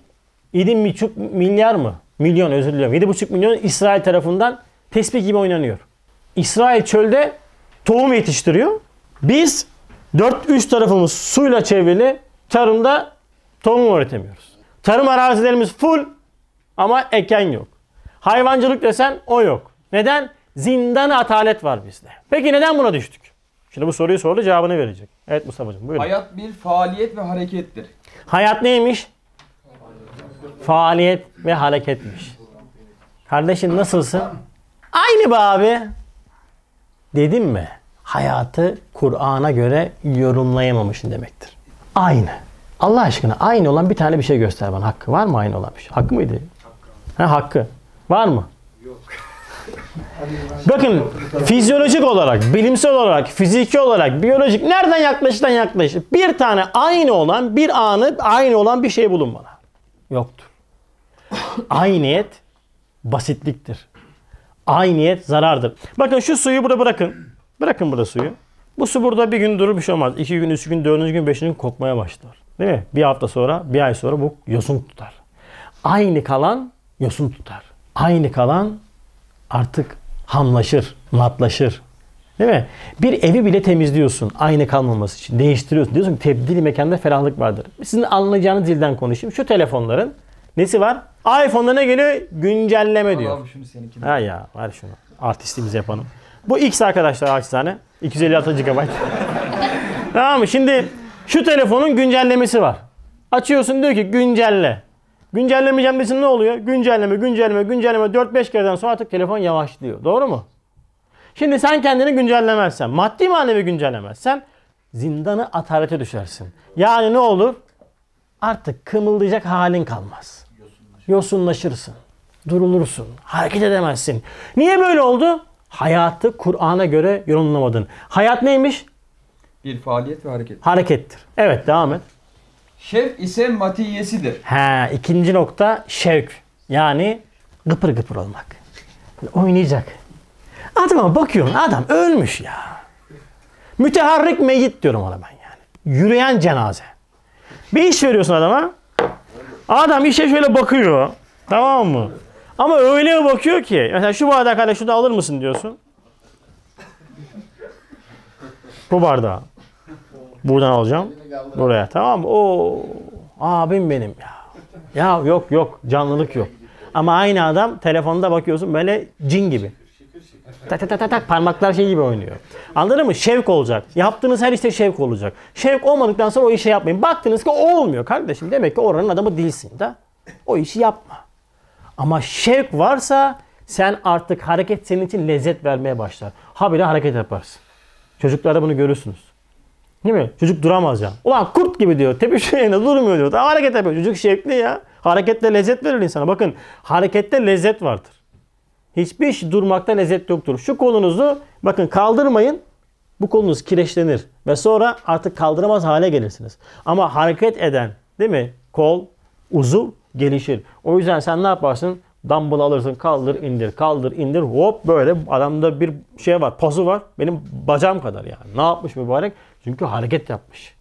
A: 7,5 milyar mı? Milyon özür diliyorum. 7,5 milyon İsrail tarafından tespih gibi oynanıyor. İsrail çölde tohum yetiştiriyor. Biz dört üst tarafımız suyla çevrili tarımda tohum üretemiyoruz. Tarım arazilerimiz full ama eken yok. Hayvancılık desen o yok. Neden? Zindan atalet var bizde. Peki neden buna düştük? Şimdi bu soruyu sordu cevabını verecek. Evet Mustafa'cığım buyurun. Hayat,
B: Hayat bir faaliyet ve harekettir.
A: neymiş? Faaliyet ve hareketmiş. Kardeşim nasılsın? Aynı be abi. Dedim mi? Hayatı Kur'an'a göre yorumlayamamışsın demektir. Aynı. Allah aşkına aynı olan bir tane bir şey göster bana. Hakkı var mı aynı olan bir şey? Hakkı mıydı? Ha, hakkı. Var mı? Bakın fizyolojik olarak, bilimsel olarak, fiziki olarak, biyolojik nereden yaklaşırsan yaklaş. Bir tane aynı olan, bir anı aynı olan bir şey bulun bana. Yoktur. Ayniyet basitliktir. Ayniyet zarardır. Bakın şu suyu burada bırakın. Bırakın burada suyu. Bu su burada bir gün durur bir şey olmaz. İki gün, üç gün, dördüncü gün, beşinci gün kokmaya başlar. Değil mi? Bir hafta sonra, bir ay sonra bu yosun tutar. Aynı kalan yosun tutar. Aynı kalan artık hamlaşır, matlaşır. Değil mi? Bir evi bile temizliyorsun aynı kalmaması için. Değiştiriyorsun. Diyorsun ki tebdili mekanda ferahlık vardır. Sizin anlayacağınız dilden konuşayım. Şu telefonların nesi var? iPhone'da ne geliyor? Güncelleme diyor.
B: Allah'ım şunu seninkine.
A: Ha ya ver şunu. Artistimizi yapalım. Bu X arkadaşlar akçizane. 256 GB. tamam mı? Şimdi şu telefonun güncellemesi var. Açıyorsun diyor ki güncelle. Güncellemeyeceğim desin ne oluyor? Güncelleme, güncelleme, güncelleme 4-5 kereden sonra artık telefon yavaşlıyor. Doğru mu? Şimdi sen kendini güncellemezsen, maddi manevi güncellemezsen zindanı atarete düşersin. Yani ne olur? Artık kımıldayacak halin kalmaz. Yosunlaşırsın. Durulursun. Hareket edemezsin. Niye böyle oldu? Hayatı Kur'an'a göre yorumlamadın. Hayat neymiş?
B: Bir faaliyet ve hareket.
A: Harekettir. Evet devam et.
B: Şevk ise matiyesidir.
A: He, ikinci nokta şevk. Yani gıpır gıpır olmak. Oynayacak. Adama bakıyorum adam ölmüş ya. Müteharrik meyyit diyorum ona ben yani. Yürüyen cenaze. Bir iş veriyorsun adama. Adam işe şöyle bakıyor. Tamam mı? Ama öyle bakıyor ki. Mesela şu bardak hala şunu alır mısın diyorsun. Bu bardağı. Buradan alacağım. Buraya tamam mı? Oo, abim benim ya. Ya yok yok canlılık yok. Ama aynı adam telefonda bakıyorsun böyle cin gibi. Tak tak tak tak tak parmaklar şey gibi oynuyor. Anladın mı? Şevk olacak. Yaptığınız her işte şevk olacak. Şevk olmadıktan sonra o işi yapmayın. Baktınız ki olmuyor kardeşim. Demek ki oranın adamı değilsin de. O işi yapma. Ama şevk varsa sen artık hareket senin için lezzet vermeye başlar. Habire hareket yaparsın. Çocuklarda bunu görürsünüz. Değil mi? Çocuk duramaz ya. Ulan kurt gibi diyor. Tepişmeyle durmuyor diyor. Hareket yapıyor. Çocuk şevkli ya. Harekette lezzet verir insana. Bakın harekette lezzet vardır. Hiçbir iş durmakta lezzet yoktur. Şu kolunuzu bakın kaldırmayın. Bu kolunuz kireçlenir. Ve sonra artık kaldıramaz hale gelirsiniz. Ama hareket eden değil mi? Kol, uzuv gelişir. O yüzden sen ne yaparsın? Dumbbell alırsın kaldır indir kaldır indir hop böyle adamda bir şey var pozu var benim bacağım kadar yani. Ne yapmış mübarek? Çünkü hareket yapmış.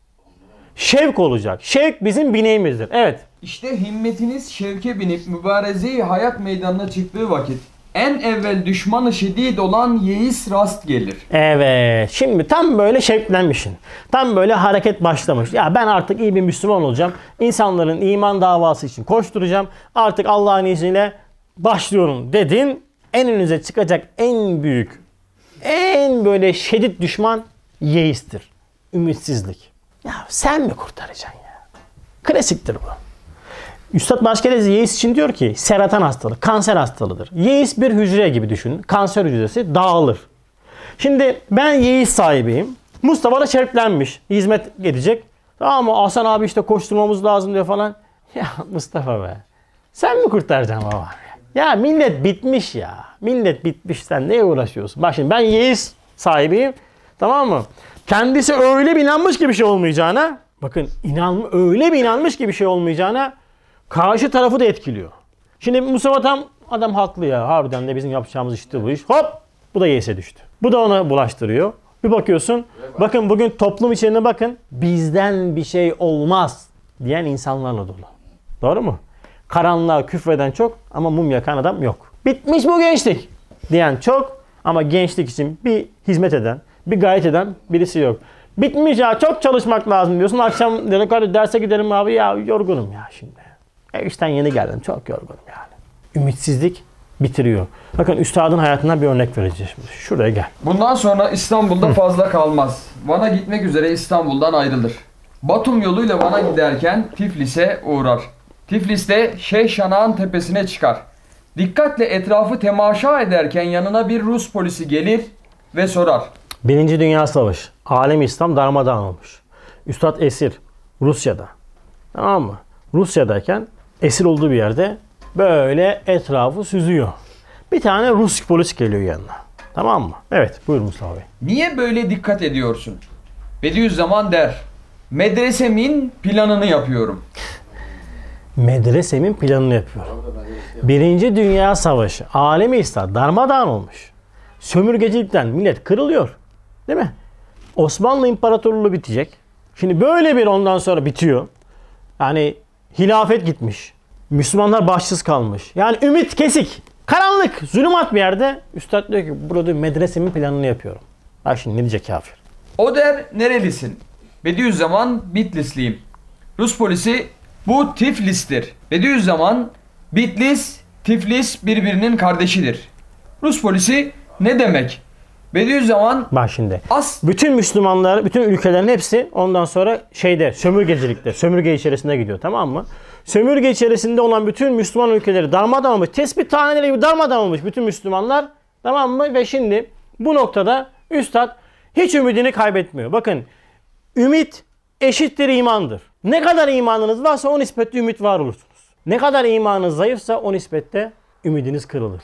A: Şevk olacak. Şevk bizim bineğimizdir. Evet.
B: İşte himmetiniz şevke binip mübarezeyi hayat meydanına çıktığı vakit en evvel düşmanı şiddet olan yeis rast gelir.
A: Evet. Şimdi tam böyle şevklenmişsin. Tam böyle hareket başlamış. Ya ben artık iyi bir Müslüman olacağım. İnsanların iman davası için koşturacağım. Artık Allah'ın izniyle başlıyorum dedin. En önünüze çıkacak en büyük, en böyle şiddet düşman yeistir. Ümitsizlik. Ya sen mi kurtaracaksın ya? Klasiktir bu. Üstad Başkelez yeis için diyor ki seratan hastalığı, kanser hastalığıdır. Yeis bir hücre gibi düşünün. Kanser hücresi dağılır. Şimdi ben yeis sahibiyim. Mustafa da şeriflenmiş. Hizmet edecek. Tamam mı? Hasan abi işte koşturmamız lazım diyor falan. Ya Mustafa be. Sen mi kurtaracaksın baba? Ya millet bitmiş ya. Millet bitmiş. Sen neye uğraşıyorsun? Bak şimdi ben yeis sahibiyim. Tamam mı? Kendisi öyle bir inanmış ki bir şey olmayacağına. Bakın inan, öyle bir inanmış ki bir şey olmayacağına karşı tarafı da etkiliyor. Şimdi Mustafa tam adam haklı ya. Harbiden de bizim yapacağımız işte bu iş. Hop bu da yese düştü. Bu da ona bulaştırıyor. Bir bakıyorsun. Bakın bugün toplum içine bakın. Bizden bir şey olmaz diyen insanlarla dolu. Doğru mu? Karanlığa küfreden çok ama mum yakan adam yok. Bitmiş bu gençlik diyen çok ama gençlik için bir hizmet eden, bir gayret eden birisi yok. Bitmiş ya çok çalışmak lazım diyorsun. Akşam diyor hadi derse gidelim abi ya yorgunum ya şimdi. E işten yeni geldim çok yorgunum yani. Ümitsizlik bitiriyor. Bakın üstadın hayatından bir örnek vereceğiz şimdi. Şuraya gel.
B: Bundan sonra İstanbul'da fazla kalmaz. Van'a gitmek üzere İstanbul'dan ayrılır. Batum yoluyla Van'a giderken Tiflis'e uğrar. Tiflis'te Şeyh Şanağ'ın tepesine çıkar. Dikkatle etrafı temaşa ederken yanına bir Rus polisi gelir ve sorar.
A: Birinci Dünya Savaşı. Alem İslam darmadağın olmuş. Üstad esir. Rusya'da. Tamam mı? Rusya'dayken esir olduğu bir yerde böyle etrafı süzüyor. Bir tane Rus polis geliyor yanına. Tamam mı? Evet buyur Mustafa Bey.
B: Niye böyle dikkat ediyorsun? Bediüzzaman der. Medresemin planını yapıyorum.
A: Medresemin planını yapıyor. Birinci Dünya Savaşı. Alemi İslam darmadağın olmuş. Sömürgecilikten millet kırılıyor. Değil mi? Osmanlı İmparatorluğu bitecek. Şimdi böyle bir ondan sonra bitiyor. Yani hilafet gitmiş. Müslümanlar başsız kalmış. Yani ümit kesik. Karanlık, zulümat bir yerde. Üstad diyor ki burada medresemin planını yapıyorum. Bak şimdi ne diyecek kafir.
B: O der nerelisin? Bediüzzaman Bitlisliyim. Rus polisi bu Tiflis'tir. Bediüzzaman Bitlis, Tiflis birbirinin kardeşidir. Rus polisi ne demek? Bediüzzaman
A: Bak şimdi.
B: as
A: Bütün Müslümanlar, bütün ülkelerin hepsi ondan sonra şeyde sömürgecilikte, sömürge içerisinde gidiyor tamam mı? Sömürge içerisinde olan bütün Müslüman ülkeleri darmadağın olmuş. Tespit taneleri gibi darmadağın olmuş bütün Müslümanlar. Tamam mı? Ve şimdi bu noktada Üstad hiç ümidini kaybetmiyor. Bakın ümit eşittir imandır. Ne kadar imanınız varsa o nispette ümit var olursunuz. Ne kadar imanınız zayıfsa o nispette ümidiniz kırılır.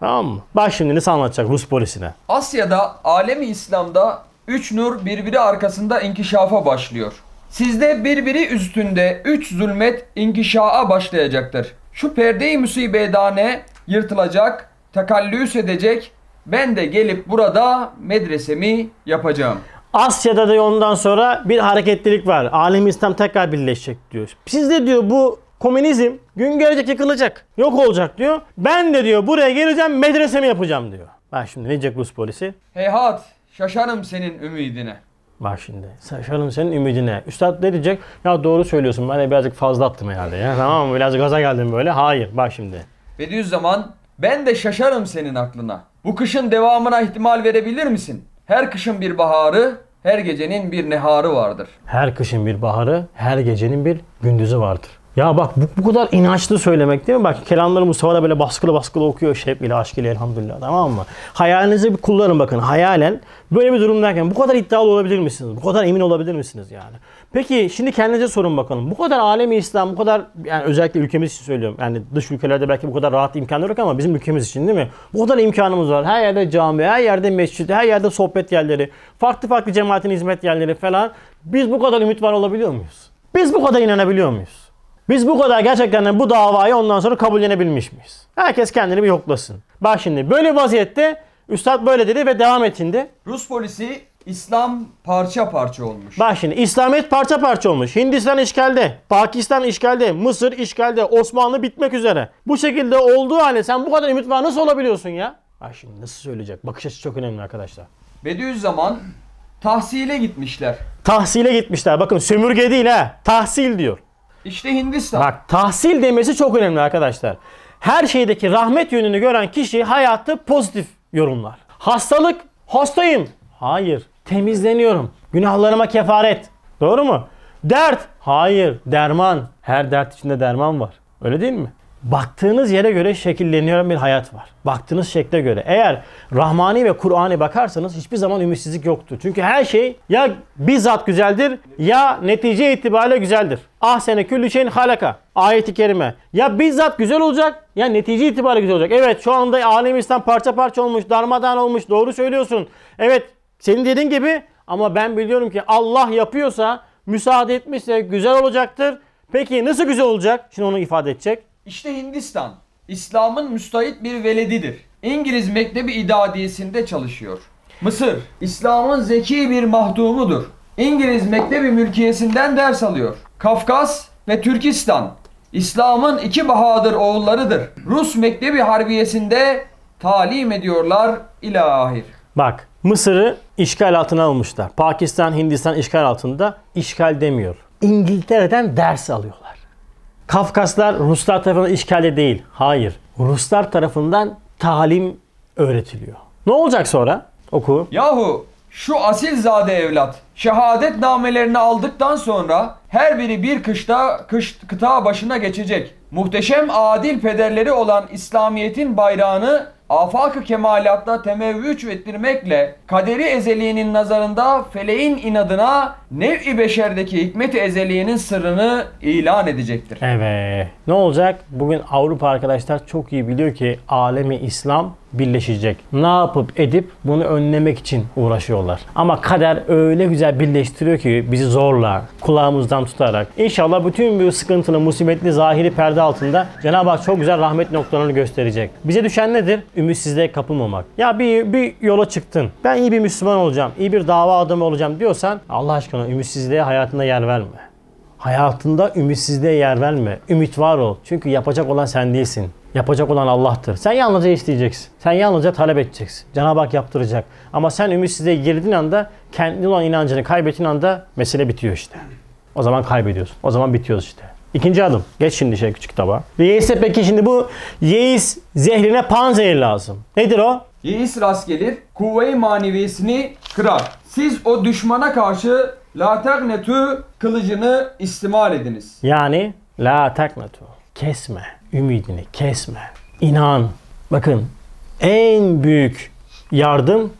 A: Tamam mı? Bak şimdi nasıl anlatacak Rus polisine.
B: Asya'da alemi İslam'da üç nur birbiri arkasında inkişafa başlıyor. Sizde birbiri üstünde üç zulmet inkişaa başlayacaktır. Şu perde-i musibedane yırtılacak, takallüs edecek. Ben de gelip burada medresemi yapacağım.
A: Asya'da da ondan sonra bir hareketlilik var. Alem İslam tekrar birleşecek diyor. Sizde diyor bu komünizm gün gelecek yıkılacak. Yok olacak diyor. Ben de diyor buraya geleceğim medresemi yapacağım diyor. Bak şimdi ne diyecek Rus polisi?
B: Heyhat şaşarım senin ümidine.
A: Bak şimdi. Şaşarım senin ümidine. Üstad ne diyecek? Ya doğru söylüyorsun. Ben de birazcık fazla attım herhalde ya. Tamam mı? Biraz gaza geldim böyle. Hayır. Bak şimdi.
B: Bediüzzaman ben de şaşarım senin aklına. Bu kışın devamına ihtimal verebilir misin? Her kışın bir baharı, her gecenin bir neharı vardır.
A: Her kışın bir baharı, her gecenin bir gündüzü vardır. Ya bak bu, bu kadar inançlı söylemek değil mi? Bak kelamları Mustafa da böyle baskılı baskılı okuyor. Şevk ile aşk ile elhamdülillah tamam mı? Hayalinizi bir kullanın bakın. Hayalen böyle bir durumdayken bu kadar iddialı olabilir misiniz? Bu kadar emin olabilir misiniz yani? Peki şimdi kendinize sorun bakalım. Bu kadar alemi İslam, bu kadar yani özellikle ülkemiz için söylüyorum. Yani dış ülkelerde belki bu kadar rahat imkanlar yok ama bizim ülkemiz için değil mi? Bu kadar imkanımız var. Her yerde cami, her yerde mescid, her yerde sohbet yerleri, farklı farklı cemaatin hizmet yerleri falan. Biz bu kadar ümit var olabiliyor muyuz? Biz bu kadar inanabiliyor muyuz? Biz bu kadar gerçekten de bu davayı ondan sonra kabullenebilmiş miyiz? Herkes kendini bir yoklasın. Bak şimdi böyle vaziyette Üstad böyle dedi ve devam etindi.
B: Rus polisi İslam parça parça olmuş.
A: Bak şimdi İslamiyet parça parça olmuş. Hindistan işgalde, Pakistan işgalde, Mısır işgalde, Osmanlı bitmek üzere. Bu şekilde olduğu halde sen bu kadar ümit var nasıl olabiliyorsun ya? Bak şimdi nasıl söyleyecek? Bakış açısı çok önemli arkadaşlar.
B: Bediüzzaman tahsile gitmişler.
A: Tahsile gitmişler. Bakın sömürge değil ha. Tahsil diyor.
B: İşte Hindistan.
A: Bak tahsil demesi çok önemli arkadaşlar. Her şeydeki rahmet yönünü gören kişi hayatı pozitif yorumlar. Hastalık, hastayım. Hayır, temizleniyorum. Günahlarıma kefaret. Doğru mu? Dert, hayır, derman. Her dert içinde derman var. Öyle değil mi? Baktığınız yere göre şekilleniyor bir hayat var. Baktığınız şekle göre. Eğer Rahmani ve Kur'an'a bakarsanız hiçbir zaman ümitsizlik yoktur. Çünkü her şey ya bizzat güzeldir ya netice itibariyle güzeldir. Ah sene küllü şeyin halaka. Ayeti kerime. Ya bizzat güzel olacak ya netice itibariyle güzel olacak. Evet şu anda alem İslam parça parça olmuş, darmadağın olmuş. Doğru söylüyorsun. Evet senin dediğin gibi ama ben biliyorum ki Allah yapıyorsa, müsaade etmişse güzel olacaktır. Peki nasıl güzel olacak? Şimdi onu ifade edecek.
B: İşte Hindistan. İslam'ın müstahit bir veledidir. İngiliz Mektebi İdadiyesi'nde çalışıyor. Mısır. İslam'ın zeki bir mahdumudur. İngiliz Mektebi Mülkiyesi'nden ders alıyor. Kafkas ve Türkistan. İslam'ın iki bahadır oğullarıdır. Rus Mektebi Harbiyesi'nde talim ediyorlar ilahir.
A: Bak Mısır'ı işgal altına almışlar. Pakistan, Hindistan işgal altında işgal demiyor. İngiltere'den ders alıyorlar. Kafkaslar Ruslar tarafından işgalde değil. Hayır. Ruslar tarafından talim öğretiliyor. Ne olacak sonra? Oku.
B: Yahu şu asilzade evlat şehadet namelerini aldıktan sonra her biri bir kışta kış, kıta başına geçecek. Muhteşem adil pederleri olan İslamiyet'in bayrağını afak-ı kemalatta temevvüç ettirmekle kaderi ezeliğinin nazarında feleğin inadına nev-i beşerdeki hikmet-i ezeliğinin sırrını ilan edecektir.
A: Evet. Ne olacak? Bugün Avrupa arkadaşlar çok iyi biliyor ki alemi İslam birleşecek. Ne yapıp edip bunu önlemek için uğraşıyorlar. Ama kader öyle güzel birleştiriyor ki bizi zorla, kulağımızdan tutarak. İnşallah bütün bu sıkıntılı, musibetli, zahiri perde altında Cenab-ı Hak çok güzel rahmet noktalarını gösterecek. Bize düşen nedir? Ümitsizliğe kapılmamak. Ya bir, bir yola çıktın. Ben iyi bir Müslüman olacağım, iyi bir dava adamı olacağım diyorsan Allah aşkına ümitsizliğe hayatında yer verme. Hayatında ümitsizliğe yer verme. Ümit var ol. Çünkü yapacak olan sen değilsin. Yapacak olan Allah'tır. Sen yalnızca isteyeceksin. Sen yalnızca talep edeceksin. Cenab-ı Hak yaptıracak. Ama sen ümitsizliğe girdiğin anda kendi olan inancını kaybettiğin anda mesele bitiyor işte. O zaman kaybediyorsun. O zaman bitiyoruz işte. İkinci adım. Geç şimdi şey küçük kitaba. Yeis'e peki şimdi bu yeis zehrine panzehir lazım. Nedir o?
B: Yeis rast gelir, kuvve-i maneviyesini kırar. Siz o düşmana karşı la tegnetu kılıcını istimal ediniz.
A: Yani la taknatu. Kesme. Ümidini kesme. İnan. Bakın en büyük yardım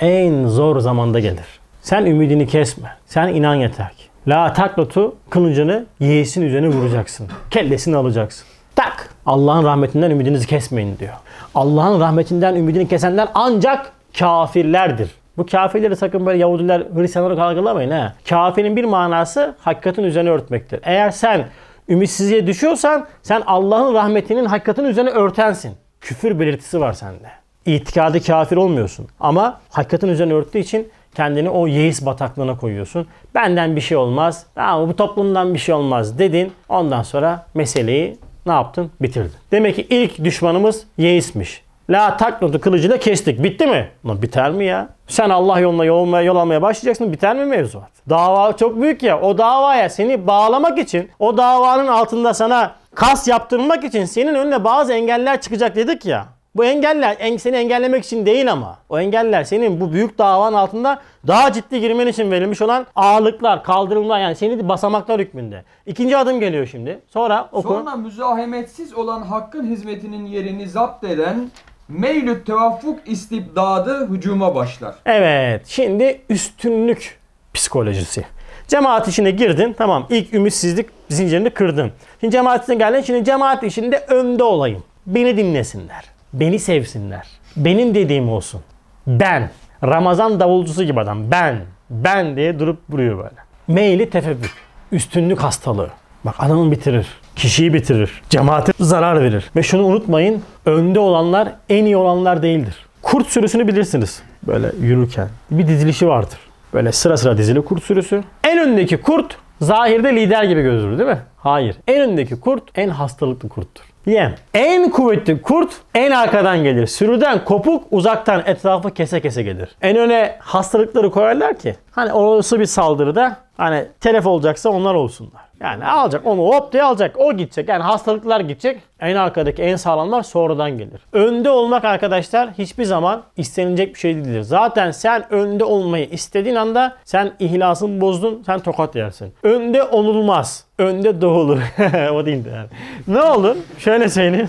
A: en zor zamanda gelir. Sen ümidini kesme. Sen inan yeter ki. La taknatu kılıcını yeğesin üzerine vuracaksın. Kellesini alacaksın. Tak. Allah'ın rahmetinden ümidinizi kesmeyin diyor. Allah'ın rahmetinden ümidini kesenler ancak kafirlerdir. Bu kafirleri sakın böyle Yahudiler, Hristiyanlar olarak algılamayın ha. Kafirin bir manası hakikatin üzerine örtmektir. Eğer sen ümitsizliğe düşüyorsan sen Allah'ın rahmetinin hakikatin üzerine örtensin. Küfür belirtisi var sende. İtikadı kafir olmuyorsun. Ama hakikatin üzerine örttüğü için kendini o yeis bataklığına koyuyorsun. Benden bir şey olmaz. Tamam, bu toplumdan bir şey olmaz dedin. Ondan sonra meseleyi ne yaptın? Bitirdin. Demek ki ilk düşmanımız yeismiş. La taknotu kılıcı da kestik. Bitti mi? Lan biter mi ya? Sen Allah yoluna yol, almaya, yol almaya başlayacaksın. Biter mi mevzuat? Dava çok büyük ya. O davaya seni bağlamak için, o davanın altında sana kas yaptırmak için senin önüne bazı engeller çıkacak dedik ya. Bu engeller en- seni engellemek için değil ama. O engeller senin bu büyük davanın altında daha ciddi girmen için verilmiş olan ağırlıklar, kaldırımlar yani seni basamaklar hükmünde. İkinci adım geliyor şimdi. Sonra oku.
B: Sonra müzahemetsiz olan hakkın hizmetinin yerini zapt eden meylü tevaffuk istibdadı hücuma başlar.
A: Evet. Şimdi üstünlük psikolojisi. Cemaat içine girdin. Tamam. ilk ümitsizlik zincirini kırdın. Şimdi cemaat içine geldin. Şimdi cemaat içinde önde olayım. Beni dinlesinler. Beni sevsinler. Benim dediğim olsun. Ben. Ramazan davulcusu gibi adam. Ben. Ben diye durup duruyor böyle. Meyli tefebbük. Üstünlük hastalığı. Bak adamı bitirir. Kişiyi bitirir. Cemaate zarar verir. Ve şunu unutmayın. Önde olanlar en iyi olanlar değildir. Kurt sürüsünü bilirsiniz. Böyle yürürken. Bir dizilişi vardır. Böyle sıra sıra dizili kurt sürüsü. En öndeki kurt zahirde lider gibi gözükür değil mi? Hayır. En öndeki kurt en hastalıklı kurttur. Yem. En kuvvetli kurt en arkadan gelir. Sürüden kopuk uzaktan etrafı kese kese gelir. En öne hastalıkları koyarlar ki hani olası bir saldırıda hani telef olacaksa onlar olsunlar. Yani alacak onu hop diye alacak. O gidecek. Yani hastalıklar gidecek. En arkadaki en sağlamlar sonradan gelir. Önde olmak arkadaşlar hiçbir zaman istenilecek bir şey değildir. Zaten sen önde olmayı istediğin anda sen ihlasını bozdun. Sen tokat yersin. Önde olunmaz. Önde doğulur. o değil de yani. Ne olur? Şöyle söyleyeyim.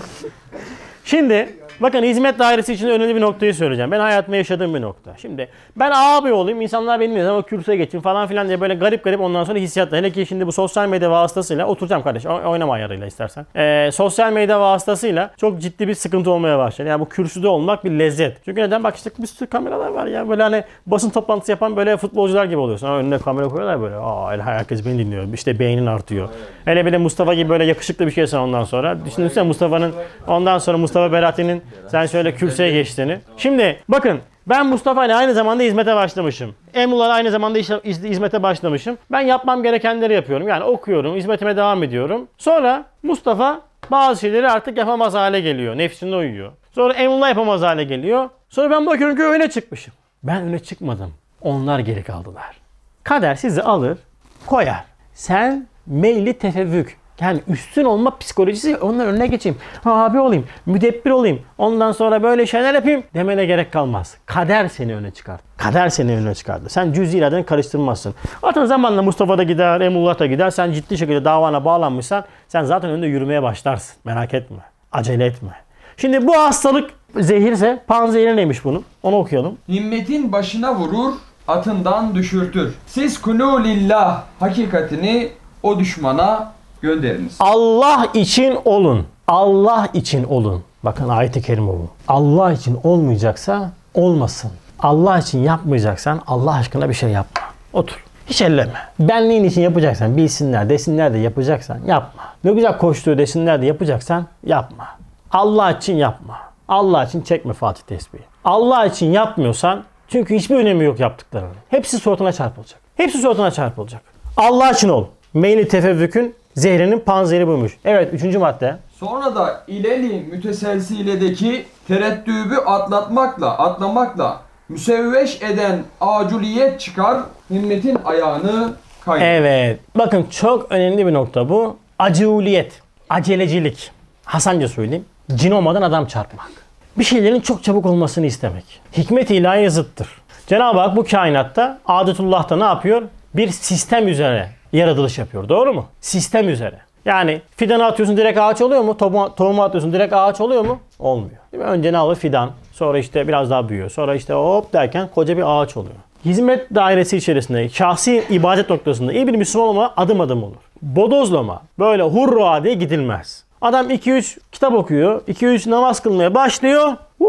A: Şimdi bakın hizmet dairesi için önemli bir noktayı söyleyeceğim. Ben hayatımda yaşadığım bir nokta. Şimdi ben abi olayım, insanlar benim ama kürsüye geçeyim falan filan diye böyle garip garip ondan sonra hissiyatla. Hele ki şimdi bu sosyal medya vasıtasıyla oturacağım kardeş oynama ayarıyla istersen. Ee, sosyal medya vasıtasıyla çok ciddi bir sıkıntı olmaya başladı. Yani bu kürsüde olmak bir lezzet. Çünkü neden? Bak işte bir sürü kameralar var ya. Böyle hani basın toplantısı yapan böyle futbolcular gibi oluyorsun. Ha, önüne kamera koyuyorlar böyle. Aa herkes beni dinliyor. İşte beynin artıyor. Hele bir de Mustafa gibi böyle yakışıklı bir şeysen ondan sonra. Düşünsene Mustafa'nın ondan sonra Mustafa Beratti'nin sen şöyle kürsüye geçtiğini. Şimdi bakın ben Mustafa ile aynı zamanda hizmete başlamışım. Emrullah aynı zamanda iş- iz- hizmete başlamışım. Ben yapmam gerekenleri yapıyorum. Yani okuyorum, hizmetime devam ediyorum. Sonra Mustafa bazı şeyleri artık yapamaz hale geliyor. Nefsinde uyuyor. Sonra Emrullah yapamaz hale geliyor. Sonra ben bakıyorum ki öne çıkmışım. Ben öne çıkmadım. Onlar geri kaldılar. Kader sizi alır, koyar. Sen meyli tefevvük. Yani üstün olma psikolojisi onların önüne geçeyim. Abi olayım, müdebbir olayım. Ondan sonra böyle şeyler yapayım demene gerek kalmaz. Kader seni öne çıkar. Kader seni öne çıkardı. Sen cüz iraden karıştırmazsın. Zaten zamanla Mustafa da gider, Emullah da gider. Sen ciddi şekilde davana bağlanmışsan sen zaten önünde yürümeye başlarsın. Merak etme. Acele etme. Şimdi bu hastalık zehirse panzehiri neymiş bunun? Onu okuyalım.
B: Himmetin başına vurur, atından düşürtür. Siz kunu lillah hakikatini o düşmana gönderiniz.
A: Allah için olun. Allah için olun. Bakın ayet-i kerime bu. Allah için olmayacaksa olmasın. Allah için yapmayacaksan Allah aşkına bir şey yapma. Otur. Hiç elleme. Benliğin için yapacaksan bilsinler desinler de yapacaksan yapma. Ne güzel koştuğu desinler de yapacaksan yapma. Allah için yapma. Allah için çekme Fatih tesbihi. Allah için yapmıyorsan çünkü hiçbir önemi yok yaptıklarının. Hepsi suratına çarpılacak. Hepsi suratına çarpılacak. Allah için ol. Meyli tefevvükün zehrinin panzehri buymuş. Evet üçüncü madde.
B: Sonra da ileli müteselsiledeki tereddübü atlatmakla, atlamakla müsevveş eden aculiyet çıkar, himmetin ayağını kaydır.
A: Evet. Bakın çok önemli bir nokta bu. Acıliyet. Acelecilik. Hasanca söyleyeyim. Cin olmadan adam çarpmak. Bir şeylerin çok çabuk olmasını istemek. Hikmet ilahi zıttır. Cenab-ı Hak bu kainatta adetullah'ta ne yapıyor? Bir sistem üzere yaratılış yapıyor. Doğru mu? Sistem üzere. Yani fidanı atıyorsun direkt ağaç oluyor mu? Tohumu, atıyorsun direkt ağaç oluyor mu? Olmuyor. Değil mi? Önce ne alır? Fidan. Sonra işte biraz daha büyüyor. Sonra işte hop derken koca bir ağaç oluyor. Hizmet dairesi içerisinde, şahsi ibadet noktasında iyi bir Müslüman olma adım adım olur. Bodozlama, böyle hurra diye gidilmez. Adam 2-3 kitap okuyor, 2-3 namaz kılmaya başlıyor.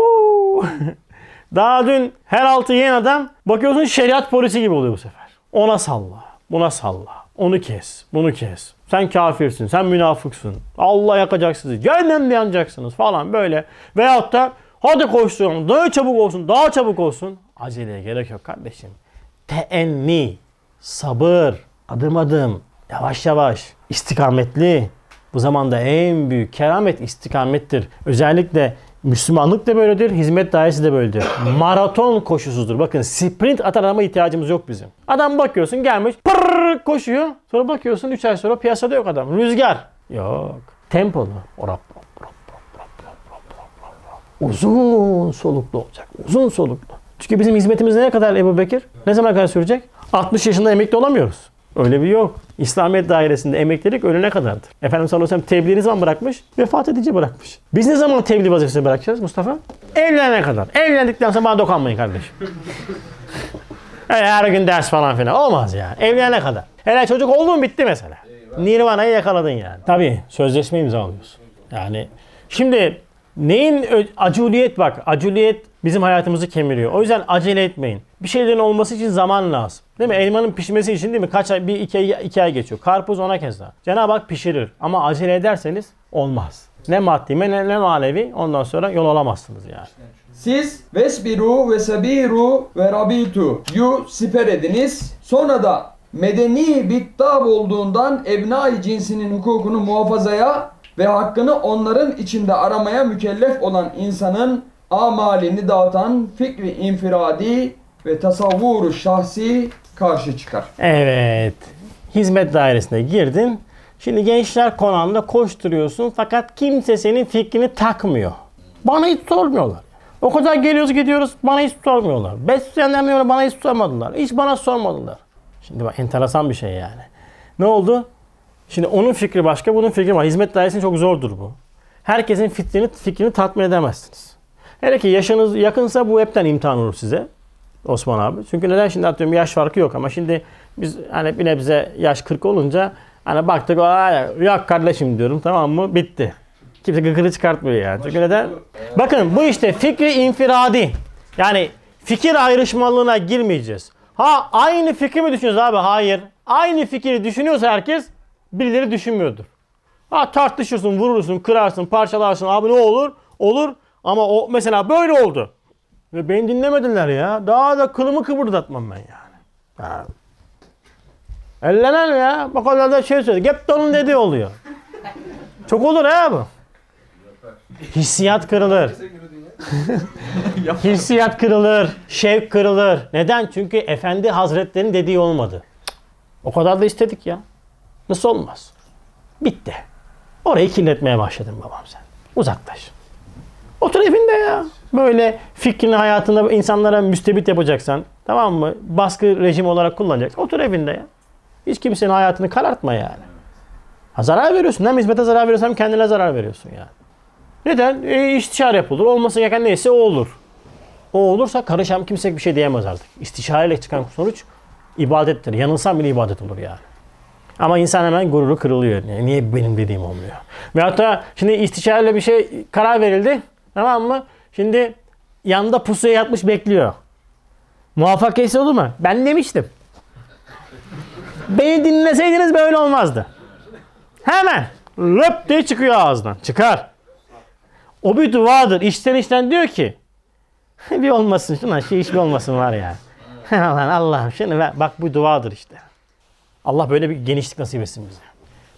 A: Daha dün her altı yiyen adam bakıyorsun şeriat polisi gibi oluyor bu sefer. Ona salla, buna salla. Onu kes, bunu kes. Sen kafirsin, sen münafıksın. Allah yakacak sizi. Cehennemde yanacaksınız falan böyle. Veyahut da hadi koşturun, daha çabuk olsun, daha çabuk olsun. Aceleye gerek yok kardeşim. Teenni, sabır, adım adım, yavaş yavaş, istikametli. Bu zamanda en büyük keramet istikamettir. Özellikle Müslümanlık da böyledir, hizmet dairesi de böyledir. Maraton koşusudur. Bakın sprint atan adama ihtiyacımız yok bizim. Adam bakıyorsun gelmiş pırr koşuyor. Sonra bakıyorsun 3 ay sonra piyasada yok adam. Rüzgar. Yok. Tempolu. Orap. Uzun soluklu olacak. Uzun soluklu. Çünkü bizim hizmetimiz ne kadar Ebu Bekir? Ne zaman kadar sürecek? 60 yaşında emekli olamıyoruz. Öyle bir yok. İslamiyet dairesinde emeklilik ölene kadardır. Efendimiz sallallahu aleyhi ve sellem tebliğ ne zaman bırakmış? Vefat edince bırakmış. Biz ne zaman tebliğ vazifesini bırakacağız Mustafa? Evlenene kadar. Evlendikten sonra bana dokunmayın kardeşim. Öyle her gün ders falan filan. Olmaz yani. Evlenene kadar. Hele çocuk oldu mu bitti mesela. Nirvana'yı yakaladın yani. Tabii sözleşme imzalıyorsun. Yani şimdi neyin aculiyet bak. Aculiyet bizim hayatımızı kemiriyor. O yüzden acele etmeyin. Bir şeylerin olması için zaman lazım. Değil mi? Elmanın pişmesi için değil mi? Kaç ay, bir iki ay, iki ay geçiyor. Karpuz ona keza. Cenab-ı Hak pişirir. Ama acele ederseniz olmaz. Ne maddi ne, ne manevi ondan sonra yol alamazsınız yani.
B: Siz vesbiru ve sabiru ve rabitu yu siper ediniz. Sonra da medeni bir tab olduğundan ebnai cinsinin hukukunu muhafazaya ve hakkını onların içinde aramaya mükellef olan insanın amalini dağıtan fikri infiradi ve tasavvuru şahsi karşı çıkar.
A: Evet. Hizmet dairesine girdin. Şimdi gençler konağında koşturuyorsun fakat kimse senin fikrini takmıyor. Bana hiç sormuyorlar. O kadar geliyoruz gidiyoruz bana hiç sormuyorlar. 5 seneden beri bana hiç sormadılar. Hiç bana sormadılar. Şimdi bak enteresan bir şey yani. Ne oldu? Şimdi onun fikri başka, bunun fikri var. Hizmet dairesinde çok zordur bu. Herkesin fikrini, fikrini tatmin edemezsiniz. Hele ki yaşınız yakınsa bu hepten imtihan olur size. Osman abi. Çünkü neden şimdi atıyorum yaş farkı yok ama şimdi biz hani bir nebze yaş 40 olunca hani baktık "Aa, yok kardeşim diyorum tamam mı bitti. Kimse gıkını çıkartmıyor yani. Çünkü neden? Bakın bu işte fikri infiradi. Yani fikir ayrışmalığına girmeyeceğiz. Ha aynı fikri mi düşünüyoruz abi? Hayır. Aynı fikri düşünüyorsa herkes birileri düşünmüyordur. Ha tartışırsın, vurursun, kırarsın, parçalarsın. Abi ne olur? Olur. Ama o mesela böyle oldu. Ve beni dinlemediler ya. Daha da kılımı kıpırdatmam ben yani. Ya. Ellenen ya. Bak orada da şey söyledi. Hep de onun dediği oluyor. Çok olur ha bu. Hissiyat kırılır. Hissiyat kırılır. Şevk kırılır. Neden? Çünkü Efendi Hazretleri'nin dediği olmadı. O kadar da istedik ya. Nasıl olmaz? Bitti. Orayı kirletmeye başladın babam sen. Uzaklaş. Otur evinde ya. Böyle fikrini hayatında insanlara müstebit yapacaksan tamam mı? Baskı rejim olarak kullanacaksan otur evinde ya. Hiç kimsenin hayatını karartma yani. Ha, zarar veriyorsun. Hem hizmete zarar veriyorsun hem kendine zarar veriyorsun yani. Neden? E, istişare yapılır. Olması gereken neyse o olur. O olursa karışan kimse bir şey diyemez artık. İstişareyle çıkan sonuç ibadettir. Yanılsan bile ibadet olur yani. Ama insan hemen gururu kırılıyor. Yani niye benim dediğim olmuyor? Ve hatta şimdi istişareyle bir şey karar verildi. Tamam mı? Şimdi yanında pusuya yatmış bekliyor. Muvaffakiyetsiz olur mu? Ben demiştim. Beni dinleseydiniz böyle olmazdı. Hemen löp diye çıkıyor ağzından. Çıkar. O bir duadır. İçten içten diyor ki bir olmasın şuna şey iş olmasın var ya. Allah'ım Allah'ım şunu ver. Bak bu duadır işte. Allah böyle bir genişlik nasip etsin bize.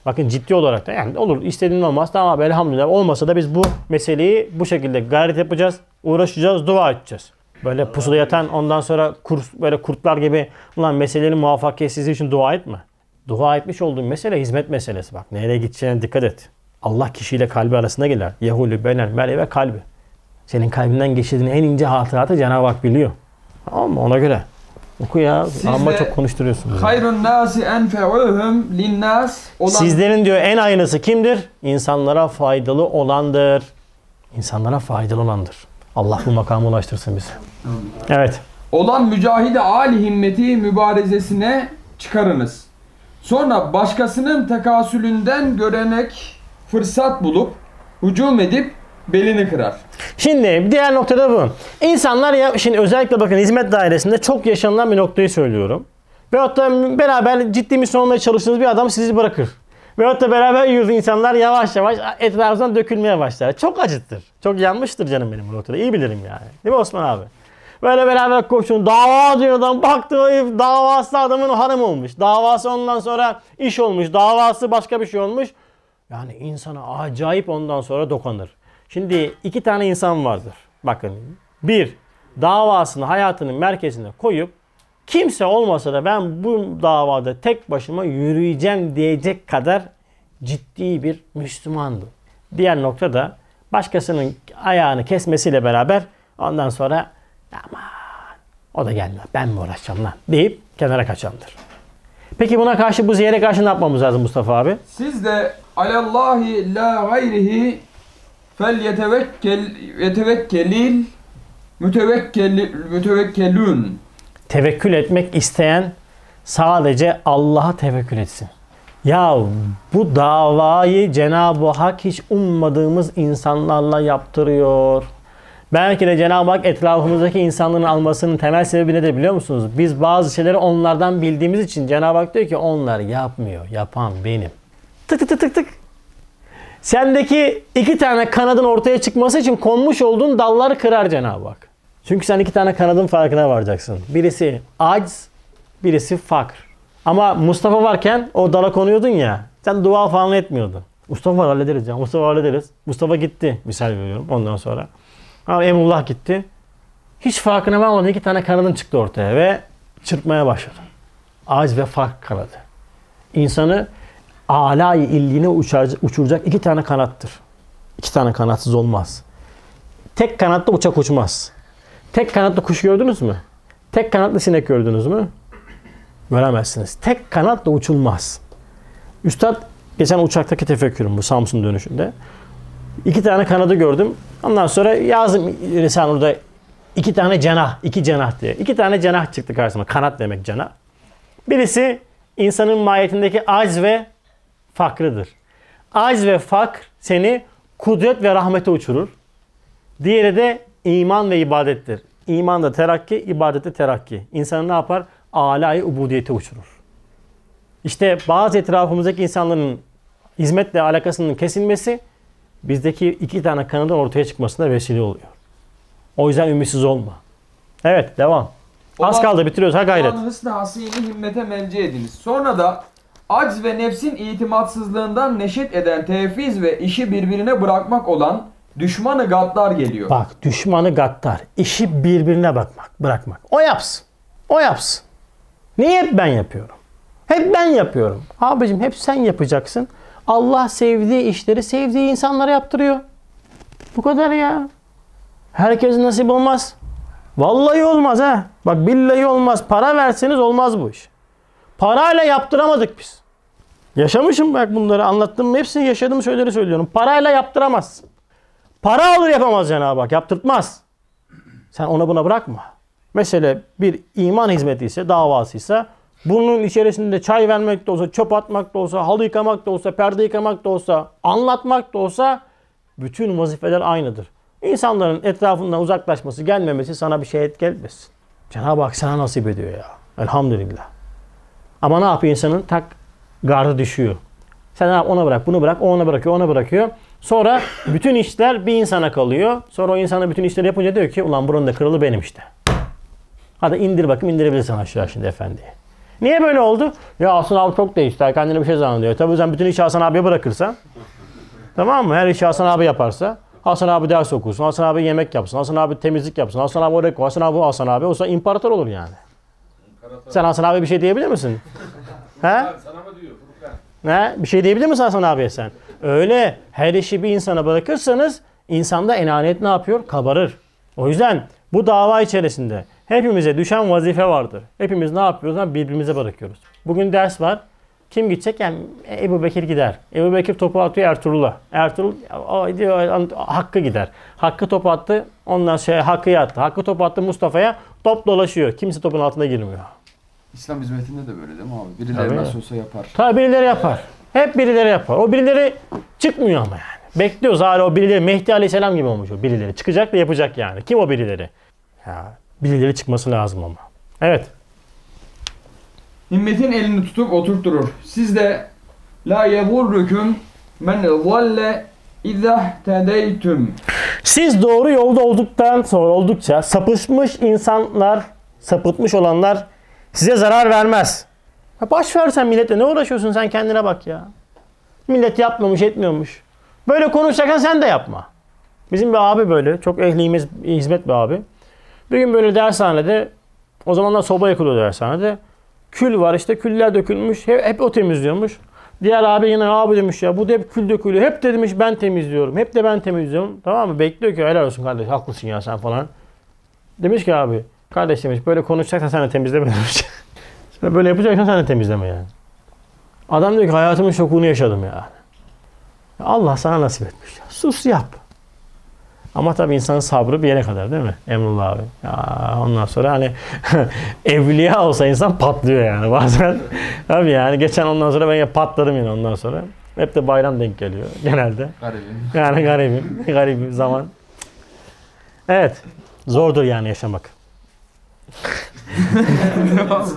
A: Bakın ciddi olarak da yani olur istediğin olmaz tamam abi elhamdülillah olmasa da biz bu meseleyi bu şekilde gayret yapacağız, uğraşacağız, dua edeceğiz. Böyle pusuda yatan ondan sonra kurs, böyle kurtlar gibi ulan meselenin muvaffakiyetsizliği için dua etme. Dua etmiş olduğun mesele hizmet meselesi bak. Nereye gideceğine dikkat et. Allah kişiyle kalbi arasında gelir. Yehulü benen mer'e ve kalbi. Senin kalbinden geçirdiğin en ince hatıratı Cenab-ı Hak biliyor. Tamam mı? Ona göre. Oku ya.
B: Siz
A: Amma çok konuşturuyorsun.
B: Hayrun nasi enfe'uhum linnas olan
A: Sizlerin diyor en aynısı kimdir? İnsanlara faydalı olandır. İnsanlara faydalı olandır. Allah bu makamı ulaştırsın bize. Evet.
B: olan mücahide âli himmeti mübarezesine çıkarınız. Sonra başkasının tekasülünden görenek fırsat bulup hücum edip belini kırar.
A: Şimdi diğer noktada bu. İnsanlar ya şimdi özellikle bakın hizmet dairesinde çok yaşanılan bir noktayı söylüyorum. Ve hatta beraber ciddi misyon olmaya çalıştığınız bir adam sizi bırakır. Ve hatta beraber yürüdüğü insanlar yavaş yavaş etrafından dökülmeye başlar. Çok acıttır. Çok yanmıştır canım benim bu noktada. İyi bilirim yani. Değil mi Osman abi? Böyle beraber koşun. Dava diyor adam. Baktı davası adamın harem olmuş. Davası ondan sonra iş olmuş. Davası başka bir şey olmuş. Yani insana acayip ondan sonra dokanır. Şimdi iki tane insan vardır. Bakın. Bir, davasını hayatının merkezine koyup kimse olmasa da ben bu davada tek başıma yürüyeceğim diyecek kadar ciddi bir Müslümandı. Diğer nokta da başkasının ayağını kesmesiyle beraber ondan sonra aman o da gelmez ben mi uğraşacağım lan deyip kenara kaçandır. Peki buna karşı bu ziyere karşı ne yapmamız lazım Mustafa abi?
B: Siz de alallahi la gayrihi fel yetevekkel yetevekkelil mütevekkel mütevekkelün
A: Tevekkül etmek isteyen sadece Allah'a tevekkül etsin. Ya bu davayı Cenab-ı Hak hiç ummadığımız insanlarla yaptırıyor. Belki de Cenab-ı Hak etrafımızdaki insanların almasının temel sebebi nedir biliyor musunuz? Biz bazı şeyleri onlardan bildiğimiz için Cenab-ı Hak diyor ki onlar yapmıyor. Yapan benim. Tık tık tık tık tık. Sendeki iki tane kanadın ortaya çıkması için konmuş olduğun dalları kırar Cenab-ı Hak. Çünkü sen iki tane kanadın farkına varacaksın. Birisi acz, birisi fakr. Ama Mustafa varken o dala konuyordun ya. Sen dua falan etmiyordun. Mustafa var hallederiz ya. Mustafa hallederiz. Mustafa gitti. Misal veriyorum ondan sonra. Ama Emrullah gitti. Hiç farkına varmadan iki tane kanadın çıktı ortaya ve çırpmaya başladı. Acz ve fark kanadı. İnsanı alay illiğine uçuracak iki tane kanattır. İki tane kanatsız olmaz. Tek kanatlı uçak uçmaz. Tek kanatlı kuş gördünüz mü? Tek kanatlı sinek gördünüz mü? Göremezsiniz. Tek kanatla uçulmaz. Üstad geçen uçaktaki tefekkürüm bu Samsun dönüşünde. İki tane kanadı gördüm. Ondan sonra yazdım Risale orada iki tane cenah, iki cenah diye. İki tane cenah çıktı karşıma. Kanat demek cenah. Birisi insanın mahiyetindeki acz ve fakrıdır. Acz ve fakr seni kudret ve rahmete uçurur. Diğeri de iman ve ibadettir. İman da terakki, ibadette terakki. İnsanı ne yapar? Alay ubudiyete uçurur. İşte bazı etrafımızdaki insanların hizmetle alakasının kesilmesi bizdeki iki tane kanadın ortaya çıkmasına vesile oluyor. O yüzden ümitsiz olma. Evet devam. Az kaldı bitiriyoruz ha gayret.
B: Olan hısn-ı hasini himmete menci ediniz. Sonra da acz ve nefsin itimatsızlığından neşet eden tevfiz ve işi birbirine bırakmak olan düşmanı gaddar geliyor.
A: Bak düşmanı gattar. İşi birbirine bakmak, bırakmak. O yapsın. O yapsın. Niye hep ben yapıyorum? Hep ben yapıyorum. Abicim hep sen yapacaksın. Allah sevdiği işleri sevdiği insanlara yaptırıyor. Bu kadar ya. Herkes nasip olmaz. Vallahi olmaz ha. Bak billahi olmaz. Para verseniz olmaz bu iş. Parayla yaptıramadık biz. Yaşamışım bak bunları anlattım. Hepsini yaşadığım şeyleri söylüyorum. Parayla yaptıramazsın. Para alır yapamaz Cenab-ı Hak. Yaptırtmaz. Sen ona buna bırakma. Mesela bir iman hizmeti ise, davasıysa bunun içerisinde çay vermek de olsa, çöp atmak da olsa, halı yıkamak da olsa, perde yıkamak da olsa, anlatmak da olsa bütün vazifeler aynıdır. İnsanların etrafından uzaklaşması, gelmemesi sana bir şey etki etmesin. Cenab-ı Hak sana nasip ediyor ya. Elhamdülillah. Ama ne yapıyor insanın? Tak gardı düşüyor. Sen yap? Ona bırak, bunu bırak, ona bırakıyor, ona bırakıyor. Sonra bütün işler bir insana kalıyor. Sonra o insana bütün işleri yapınca diyor ki ulan buranın da kralı benim işte. Hadi indir bakayım indirebilirsin aşağı şimdi efendi. Niye böyle oldu? Ya Hasan abi çok değişti. Kendine bir şey zannediyor. Tabii sen bütün işi Hasan abiye bırakırsan. Tamam mı? Her işi Hasan abi yaparsa. Hasan abi ders okursun. Hasan abi yemek yapsın. Hasan abi temizlik yapsın. Hasan abi oraya. Hasan abi Hasan abi. O zaman imparator olur yani. Sen Hasan abi bir şey diyebilir misin? He?
C: Sana mı diyor Furkan?
A: Ne? Bir şey diyebilir misin Hasan abiye sen? Öyle her işi bir insana bırakırsanız insanda enaniyet ne yapıyor? Kabarır. O yüzden bu dava içerisinde hepimize düşen vazife vardır. Hepimiz ne yapıyoruz? Birbirimize bırakıyoruz. Bugün ders var. Kim gidecek? Yani Ebu Bekir gider. Ebu Bekir topu atıyor Ertuğrul'a. Ertuğrul o diyor, Hakkı gider. Hakkı topu attı. Ondan şey Hakkı'ya attı. Hakkı topu attı Mustafa'ya. Top dolaşıyor. Kimse topun altına girmiyor.
B: İslam hizmetinde de böyle değil mi abi? Birileri
A: Tabii.
B: nasıl olsa yapar.
A: Tabii birileri yapar. Hep birileri yapar. O birileri çıkmıyor ama yani. Bekliyoruz hala o birileri Mehdi Aleyhisselam gibi olmuş o birileri. Çıkacak da yapacak yani. Kim o birileri? Ya birileri çıkması lazım ama. Evet.
B: Himmetin elini tutup oturtturur. Siz de la yegurrukum men zalle izah tedeytüm.
A: Siz doğru yolda olduktan sonra oldukça sapışmış insanlar, sapıtmış olanlar size zarar vermez. Ya boş ver sen milletle ne uğraşıyorsun sen kendine bak ya. Millet yapmamış etmiyormuş. Böyle konuşacaksan sen de yapma. Bizim bir abi böyle çok ehlimiz hizmet bir abi. Bir gün böyle dershanede o zamanlar soba yakılıyor dershanede. Kül var işte küller dökülmüş. Hep, hep o temizliyormuş. Diğer abi yine abi demiş ya bu da hep kül dökülüyor. Hep de demiş ben temizliyorum. Hep de ben temizliyorum. Tamam mı? Bekliyor ki helal olsun kardeş haklısın ya sen falan. Demiş ki abi kardeş demiş böyle konuşacaksan sen de temizleme demiş. Sen böyle yapacaksan sen de temizleme yani. Adam diyor ki hayatımın şokunu yaşadım ya. Ya Allah sana nasip etmiş. Ya. Sus yap. Ama tabii insanın sabrı bir yere kadar değil mi? Emrullah abi. Ya ondan sonra hani evliya olsa insan patlıyor yani bazen. Tabii yani geçen ondan sonra ben ya patladım yine ondan sonra. Hep de bayram denk geliyor genelde.
B: Garibim.
A: Yani garibim. Garibim zaman. Evet. Zordur yani yaşamak.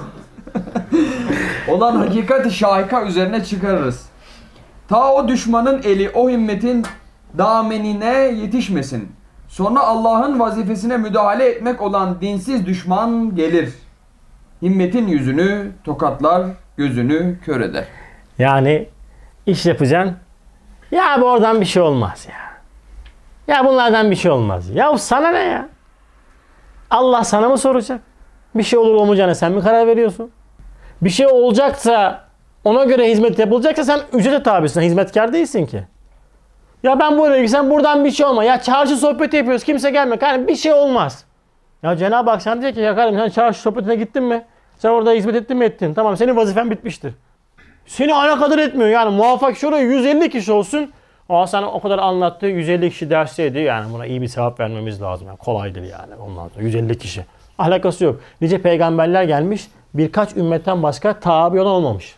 B: olan hakikati şahika üzerine çıkarırız. Ta o düşmanın eli o himmetin damenine yetişmesin. Sonra Allah'ın vazifesine müdahale etmek olan dinsiz düşman gelir. Himmetin yüzünü tokatlar, gözünü kör eder.
A: Yani iş yapacaksın. Ya bu oradan bir şey olmaz ya. Ya bunlardan bir şey olmaz. Ya sana ne ya? Allah sana mı soracak? Bir şey olur olmayacağına sen mi karar veriyorsun? Bir şey olacaksa ona göre hizmet yapılacaksa sen ücrete tabisin. Hizmetkar değilsin ki. Ya ben buraya gitsem buradan bir şey olmaz. Ya çarşı sohbeti yapıyoruz. Kimse gelmiyor. Yani bir şey olmaz. Ya Cenab-ı Hak sana diyor ki ya kardeşim sen çarşı sohbetine gittin mi? Sen orada hizmet ettin mi ettin. Tamam senin vazifen bitmiştir. Seni alakadar etmiyor. Yani muvaffak şuraya 150 kişi olsun. Aa sen o kadar anlattı. 150 kişi dersteydi. Yani buna iyi bir sevap vermemiz lazım. Yani kolaydır yani. Ondan sonra 150 kişi. Alakası yok. Nice peygamberler gelmiş. Birkaç ümmetten başka tabi olan olmamış.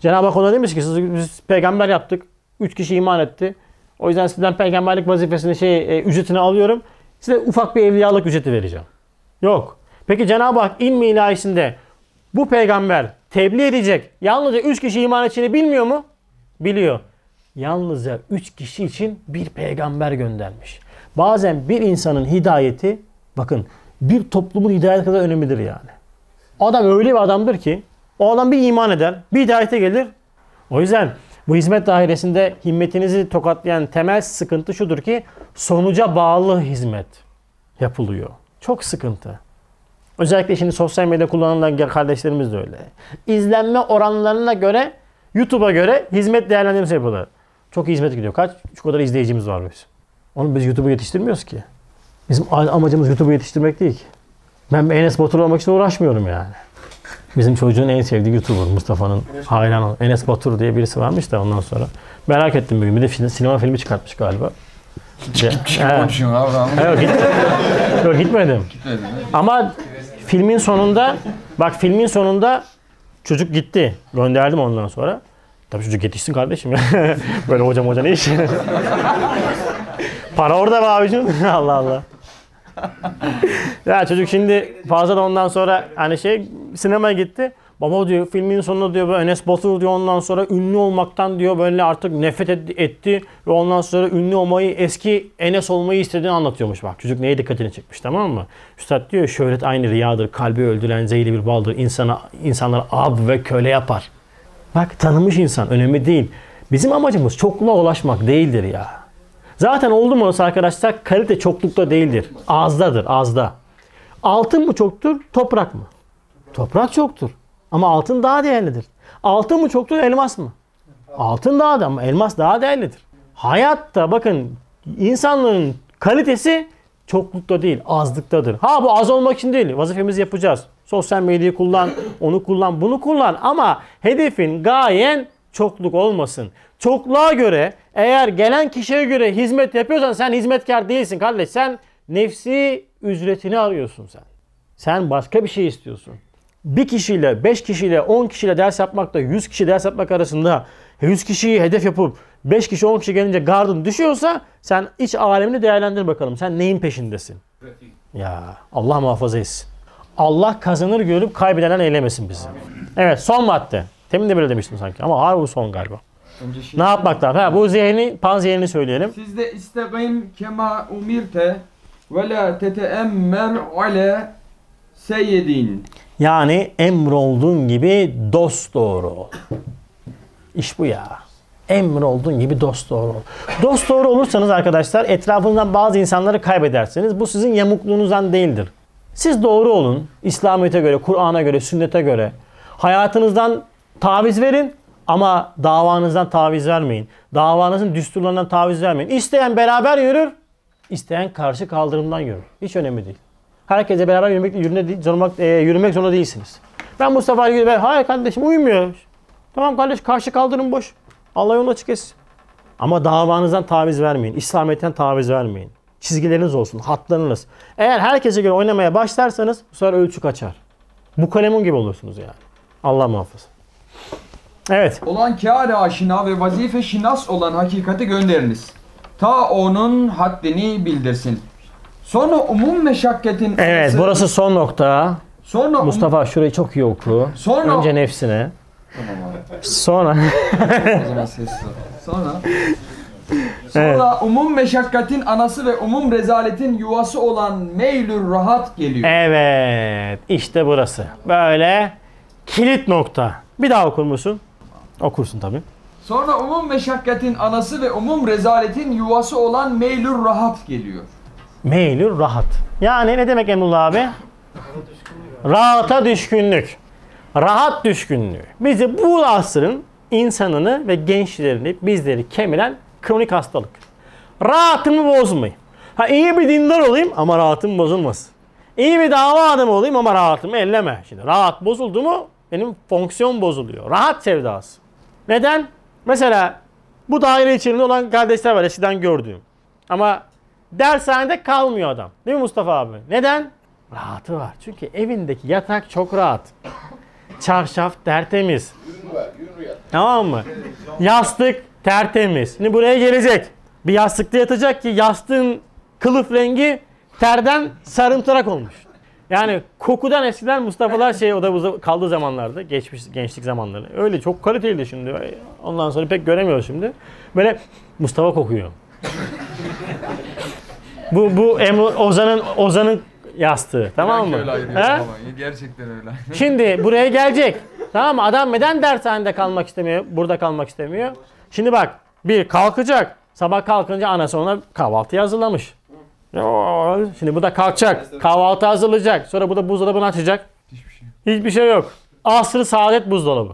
A: Cenab-ı Hak ona demiş ki siz biz peygamber yaptık. 3 kişi iman etti. O yüzden sizden peygamberlik vazifesini şey e, ücretini alıyorum. Size ufak bir evliyalık ücreti vereceğim. Yok. Peki Cenab-ı Hak ilmi ilahisinde bu peygamber tebliğ edecek. Yalnızca 3 kişi iman edeceğini bilmiyor mu? Biliyor. Yalnızca 3 kişi için bir peygamber göndermiş. Bazen bir insanın hidayeti bakın bir toplumun hidayet kadar önemlidir yani. Adam öyle bir adamdır ki o adam bir iman eder, bir hidayete gelir. O yüzden bu hizmet dairesinde himmetinizi tokatlayan temel sıkıntı şudur ki sonuca bağlı hizmet yapılıyor. Çok sıkıntı. Özellikle şimdi sosyal medya kullanılan kardeşlerimiz de öyle. İzlenme oranlarına göre, YouTube'a göre hizmet değerlendirmesi yapıyorlar. Çok iyi hizmet gidiyor. Kaç? Şu kadar izleyicimiz var biz. Onu biz YouTube'a yetiştirmiyoruz ki. Bizim amacımız YouTube'a yetiştirmek değil ki. Ben Enes Batur olmak için uğraşmıyorum yani. Bizim çocuğun en sevdiği YouTuber Mustafa'nın hayranı. Enes Batur diye birisi varmış da ondan sonra. Merak ettim bugün. Bir de sinema filmi çıkartmış galiba.
B: Konuşuyorsun Abraham.
A: Yok, git, yok gitmedim. Ama filmin sonunda bak filmin sonunda çocuk gitti. Gönderdim ondan sonra. Tabii çocuk yetişsin kardeşim ya. Böyle hocam hoca ne iş? Para orada be abicim. Allah Allah. ya çocuk şimdi fazla da ondan sonra hani şey sinemaya gitti. Baba diyor filmin sonunda diyor böyle Enes Batur diyor ondan sonra ünlü olmaktan diyor böyle artık nefret et- etti ve ondan sonra ünlü olmayı eski Enes olmayı istediğini anlatıyormuş bak. Çocuk neye dikkatini çekmiş tamam mı? Üstad diyor şöhret aynı riyadır, kalbi öldüren zehirli bir baldır. İnsana, insanları ab ve köle yapar. Bak tanımış insan önemli değil. Bizim amacımız çokluğa ulaşmak değildir ya. Zaten oldu mu olsa arkadaşlar kalite çoklukta değildir. Azdadır, azda. Altın mı çoktur, toprak mı? Toprak çoktur. Ama altın daha değerlidir. Altın mı çoktur, elmas mı? Altın daha da ama elmas daha değerlidir. Hayatta bakın insanlığın kalitesi çoklukta değil, azlıktadır. Ha bu az olmak için değil. Vazifemizi yapacağız. Sosyal medyayı kullan, onu kullan, bunu kullan ama hedefin, gayen çokluk olmasın. Çokluğa göre eğer gelen kişiye göre hizmet yapıyorsan sen hizmetkar değilsin kardeş. Sen nefsi ücretini arıyorsun sen. Sen başka bir şey istiyorsun. Bir kişiyle, beş kişiyle, on kişiyle ders yapmakla yüz kişi ders yapmak arasında yüz kişiyi hedef yapıp beş kişi, on kişi gelince gardın düşüyorsa sen iç alemini değerlendir bakalım. Sen neyin peşindesin? Ya Allah muhafaza etsin. Allah kazanır görüp kaybedenen eylemesin bizi. Evet son madde. Temin de böyle demiştim sanki ama harbi bu son galiba.
B: Önce şey-
A: Ne yapmak lazım? Ha, bu zihni, pan zihnini söyleyelim.
B: Siz de istegim kema umirte ve la teteemmer ale seyyedin.
A: Yani emrolduğun gibi dost doğru ol. İş bu ya. Emrolduğun gibi dost doğru ol. Dost doğru olursanız arkadaşlar etrafınızdan bazı insanları kaybedersiniz. Bu sizin yamukluğunuzdan değildir. Siz doğru olun. İslamiyet'e göre, Kur'an'a göre, sünnete göre. Hayatınızdan taviz verin ama davanızdan taviz vermeyin. Davanızın düsturlarından taviz vermeyin. İsteyen beraber yürür, isteyen karşı kaldırımdan yürür. Hiç önemli değil. Herkese beraber yürümek, değil- zorlamak, e, yürümek zorunda değilsiniz. Ben bu sefer yürü, ben, hayır kardeşim uymuyor. Tamam kardeş karşı kaldırım boş. Allah yolunu açık etsin. Ama davanızdan taviz vermeyin. İslamiyet'ten taviz vermeyin. Çizgileriniz olsun, hatlarınız. Eğer herkese göre oynamaya başlarsanız bu sefer ölçü kaçar. Bu kalemun gibi olursunuz yani. Allah muhafaza. Evet.
B: Olan kâr aşina ve vazife şinas olan hakikati gönderiniz. Ta onun haddini bildirsin. Sonra umum meşakkatin
A: Evet
B: anası-
A: burası son nokta.
B: Sonra um-
A: Mustafa şurayı çok iyi oku.
B: Sonra-
A: Önce nefsine.
B: Tamam abi.
A: Sonra
B: O zaman sessiz ol. Sonra Sonra umum meşakkatin anası ve umum rezaletin yuvası olan meylür rahat geliyor.
A: Evet, işte burası. Böyle kilit nokta. Bir daha okur musun? Okursun tabii.
B: Sonra umum meşakkatin anası ve umum rezaletin yuvası olan meylür rahat geliyor.
A: Meylül rahat. Yani ne demek Emrullah abi? Rahata düşkünlük. Rahat düşkünlüğü. Bizi bu asrın insanını ve gençlerini, bizleri kemiren kronik hastalık. Rahatımı bozmayayım. Ha iyi bir dindar olayım ama rahatım bozulmasın. İyi bir dava adamı olayım ama rahatımı elleme. Şimdi rahat bozuldu mu benim fonksiyon bozuluyor. Rahat sevdası. Neden? Mesela bu daire içerisinde olan kardeşler var eskiden gördüğüm. Ama dershanede kalmıyor adam. Değil mi Mustafa abi? Neden? Rahatı var. Çünkü evindeki yatak çok rahat. Çarşaf tertemiz. Tamam mı? Yastık tertemiz. Şimdi buraya gelecek. Bir yastıkta yatacak ki yastığın kılıf rengi terden sarımtırak olmuş. Yani kokudan eskiden Mustafa'lar şey o da bu kaldığı zamanlarda geçmiş gençlik zamanları. Öyle çok kaliteliydi şimdi. Ondan sonra pek göremiyoruz şimdi. Böyle Mustafa kokuyor. bu bu Emre Ozan'ın Ozan'ın yastığı tamam mı? He?
B: Gerçekten öyle.
A: Şimdi buraya gelecek. Tamam mı? Adam neden dershanede kalmak istemiyor? Burada kalmak istemiyor. Şimdi bak. Bir kalkacak. Sabah kalkınca anası ona kahvaltı hazırlamış. Şimdi bu da kalkacak. Kahvaltı hazırlayacak. Sonra bu da buzdolabını açacak.
B: Hiçbir şey.
A: Hiçbir şey yok. Asrı saadet buzdolabı.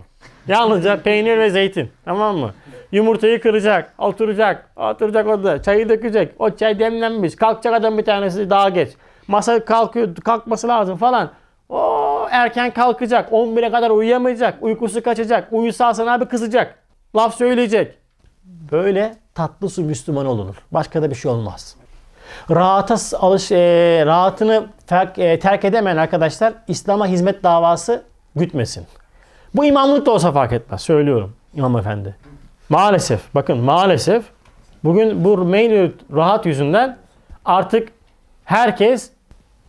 A: Yalnızca peynir ve zeytin. Tamam mı? Yumurtayı kıracak, oturacak, oturacak orada, çayı dökecek. O çay demlenmiş. Kalkacak adam bir tanesi daha geç. Masa kalkıyor, kalkması lazım falan. O erken kalkacak. 11'e kadar uyuyamayacak. Uykusu kaçacak. Uyusa sana abi kızacak. Laf söyleyecek. Böyle tatlı su Müslüman olunur. Başka da bir şey olmaz. Rahata alış, e, rahatını terk, e, terk edemeyen arkadaşlar İslam'a hizmet davası gütmesin. Bu imamlık da olsa fark etmez. Söylüyorum imam efendi. Maalesef bakın maalesef bugün bu mail rahat yüzünden artık herkes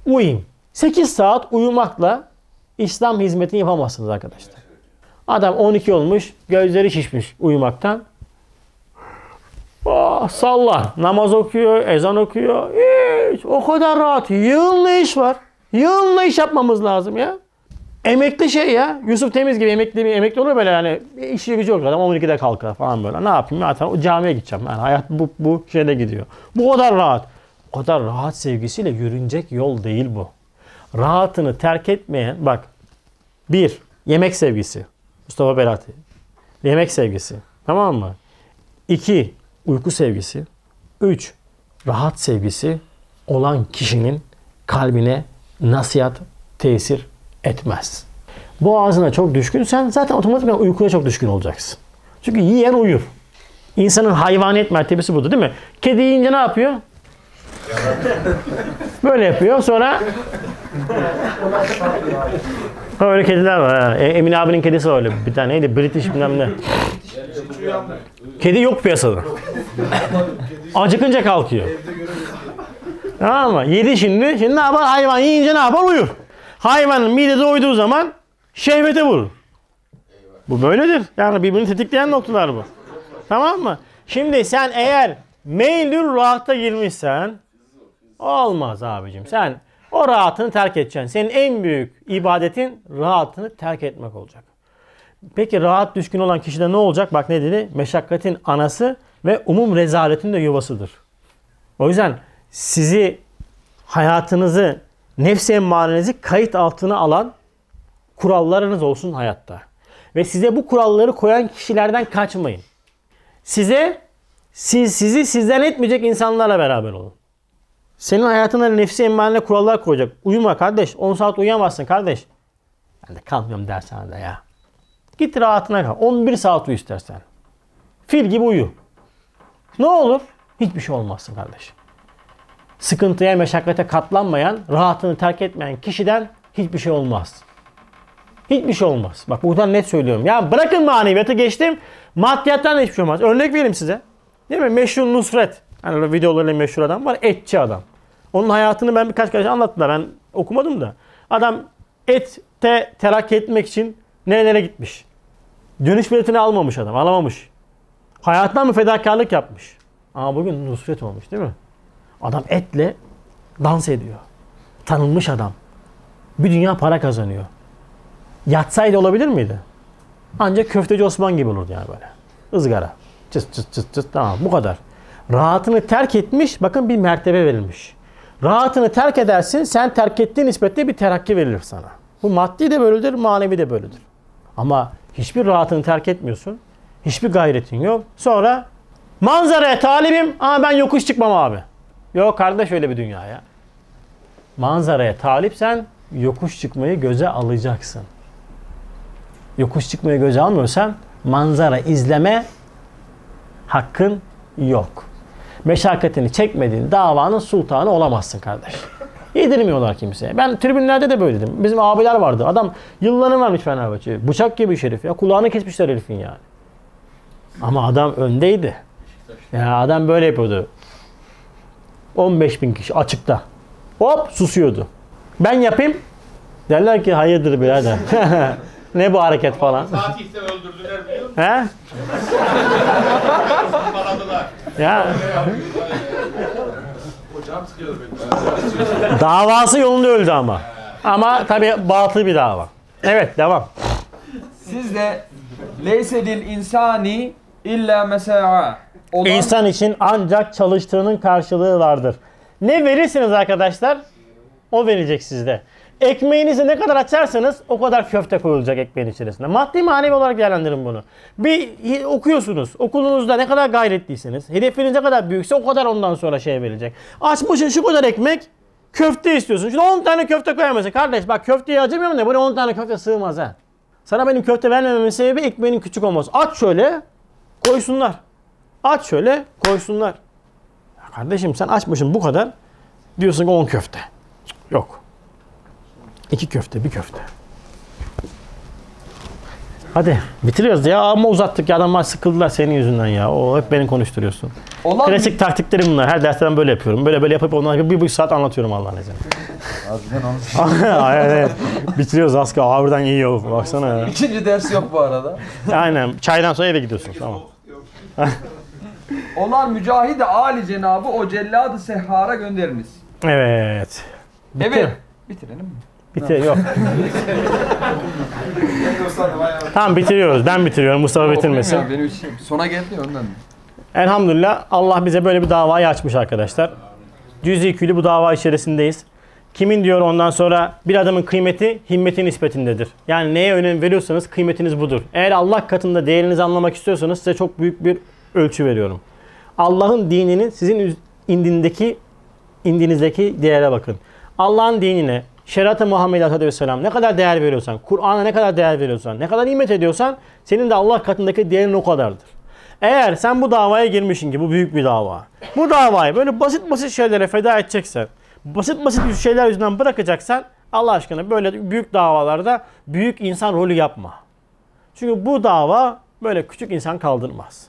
A: uyuyayım. 8 saat uyumakla İslam hizmetini yapamazsınız arkadaşlar. Adam 12 olmuş, gözleri şişmiş uyumaktan. Ah, sallar. Namaz okuyor, ezan okuyor. Hiç o kadar rahat. Yığınla iş var. Yığınla iş yapmamız lazım ya. Emekli şey ya. Yusuf Temiz gibi emekli bir emekli olur böyle yani işi gücü yok adam 12'de kalkar falan böyle. Ne yapayım zaten o camiye gideceğim. Yani hayat bu, bu şeyde gidiyor. Bu kadar rahat. O kadar rahat sevgisiyle yürünecek yol değil bu. Rahatını terk etmeyen bak bir yemek sevgisi. Mustafa Berati. Yemek sevgisi. Tamam mı? İki uyku sevgisi. Üç rahat sevgisi olan kişinin kalbine nasihat tesir etmez. Boğazına çok düşkünsen zaten otomatikman uykuya çok düşkün olacaksın. Çünkü yiyen uyur. İnsanın hayvaniyet mertebesi budur değil mi? Kedi yiyince ne yapıyor? Böyle yapıyor. Sonra Ha, öyle kediler var. Ha. E, Emin abinin kedisi var öyle. Bir tane neydi? British bilmem ne. Kedi yok piyasada. Acıkınca kalkıyor. Tamam mı? Yedi şimdi. Şimdi ne yapar? Hayvan yiyince ne yapar? Uyur. Hayvanın midede uyduğu zaman şehvete vurur. Bu böyledir. Yani birbirini tetikleyen noktalar bu. Tamam mı? Şimdi sen eğer meylül rahata girmişsen olmaz abicim. Sen o rahatını terk edeceksin. Senin en büyük ibadetin rahatını terk etmek olacak. Peki rahat düşkün olan kişide ne olacak? Bak ne dedi? Meşakkatin anası ve umum rezaletin de yuvasıdır. O yüzden sizi hayatınızı, nefsi emmarenizi kayıt altına alan kurallarınız olsun hayatta. Ve size bu kuralları koyan kişilerden kaçmayın. Size siz sizi sizden etmeyecek insanlarla beraber olun. Senin hayatına nefsi emmarene kurallar koyacak. Uyuma kardeş. 10 saat uyuyamazsın kardeş. Ben de kalmıyorum dershanede ya. Git rahatına kal. 11 saat uyu istersen. Fil gibi uyu. Ne olur? Hiçbir şey olmazsın kardeş. Sıkıntıya, meşakkate katlanmayan, rahatını terk etmeyen kişiden hiçbir şey olmaz. Hiçbir şey olmaz. Bak buradan net söylüyorum. Ya bırakın maneviyatı geçtim. Maddiyattan hiçbir şey olmaz. Örnek vereyim size. Değil mi? Meşhur Nusret. Hani videolarıyla meşhur adam var. Etçi adam. Onun hayatını ben birkaç kere anlattılar. Ben okumadım da. Adam ette terakki etmek için nerelere gitmiş. Dönüş biletini almamış adam. Alamamış. Hayatından mı fedakarlık yapmış. Ama bugün nusret olmuş değil mi? Adam etle dans ediyor. Tanınmış adam. Bir dünya para kazanıyor. Yatsaydı olabilir miydi? Ancak köfteci Osman gibi olurdu yani böyle. Izgara. Çıt çıt çıt çıt tamam bu kadar. Rahatını terk etmiş bakın bir mertebe verilmiş. Rahatını terk edersin sen terk ettiğin nispetle bir terakki verilir sana. Bu maddi de böyledir manevi de böyledir. Ama hiçbir rahatını terk etmiyorsun. Hiçbir gayretin yok. Sonra manzaraya talibim ama ben yokuş çıkmam abi. Yok kardeş öyle bir dünya ya. Manzaraya talipsen yokuş çıkmayı göze alacaksın. Yokuş çıkmayı göze almıyorsan manzara izleme hakkın yok. Meşakkatini çekmediğin davanın sultanı olamazsın kardeş. Yedirmiyorlar kimseye. Ben tribünlerde de böyle dedim. Bizim abiler vardı. Adam yıllarını vermiş Fenerbahçe. Bıçak gibi şerif ya. Kulağını kesmişler herifin yani. Ama adam öndeydi. Ya adam böyle yapıyordu. 15 bin kişi açıkta. Hop susuyordu. Ben yapayım. Derler ki hayırdır birader. ne bu hareket falan.
C: Fatih'te öldürdüler biliyor musun?
A: He? Ya davası yolunda öldü ama. Ama tabii batıl bir dava. Evet devam.
B: Siz de leysedil insani illa mesa'a. Olan
A: İnsan için ancak çalıştığının karşılığı vardır. Ne verirsiniz arkadaşlar? O verecek sizde. Ekmeğinizi ne kadar açarsanız o kadar köfte koyulacak ekmeğin içerisine. Maddi manevi olarak değerlendirin bunu. Bir okuyorsunuz. Okulunuzda ne kadar gayretliyseniz, hedefiniz ne kadar büyükse o kadar ondan sonra şey verilecek. Açmışsın şu kadar ekmek, köfte istiyorsun. Şuna 10 tane köfte koyamazsın. Kardeş bak köfteye acımıyorum da buraya 10 tane köfte sığmaz ha. Sana benim köfte vermememin sebebi ekmeğinin küçük olması. Aç şöyle, koysunlar. Aç şöyle koysunlar. Ya kardeşim sen açmışsın bu kadar. Diyorsun ki 10 köfte. Yok. 2 köfte, bir köfte. Hadi bitiriyoruz ya ama uzattık ya adamlar sıkıldılar senin yüzünden ya. O hep beni konuşturuyorsun.
B: olan
A: Klasik taktiklerim bunlar. Her dersten böyle yapıyorum. Böyle böyle yapıp ondan bir buçuk saat anlatıyorum Allah'ın izniyle. Aynen evet. Bitiriyoruz az kaldı. Harbiden iyi oldu. Baksana ya.
B: ikinci ders yok bu arada.
A: Aynen. Çaydan sonra eve gidiyorsun. Tamam.
B: Olan mücahide Ali Cenabı o celladı sehhara gönderiniz.
A: Evet. Bitti.
B: Evet. Bitirelim mi?
A: Bitir yok. tamam bitiriyoruz. Ben bitiriyorum. Mustafa bitirmesin.
B: Ya, benim için sona geldi ondan.
A: Elhamdülillah Allah bize böyle bir davayı açmış arkadaşlar. Cüz-i külü bu dava içerisindeyiz. Kimin diyor ondan sonra bir adamın kıymeti himmetin nispetindedir. Yani neye önem veriyorsanız kıymetiniz budur. Eğer Allah katında değerinizi anlamak istiyorsanız size çok büyük bir ölçü veriyorum. Allah'ın dininin sizin indindeki indinizdeki değere bakın. Allah'ın dinine, şeriat-ı Muhammed Aleyhisselam ne kadar değer veriyorsan, Kur'an'a ne kadar değer veriyorsan, ne kadar nimet ediyorsan senin de Allah katındaki değerin o kadardır. Eğer sen bu davaya girmişsin ki bu büyük bir dava. Bu davayı böyle basit basit şeylere feda edeceksen, basit basit şeyler yüzünden bırakacaksan Allah aşkına böyle büyük davalarda büyük insan rolü yapma. Çünkü bu dava böyle küçük insan kaldırmaz.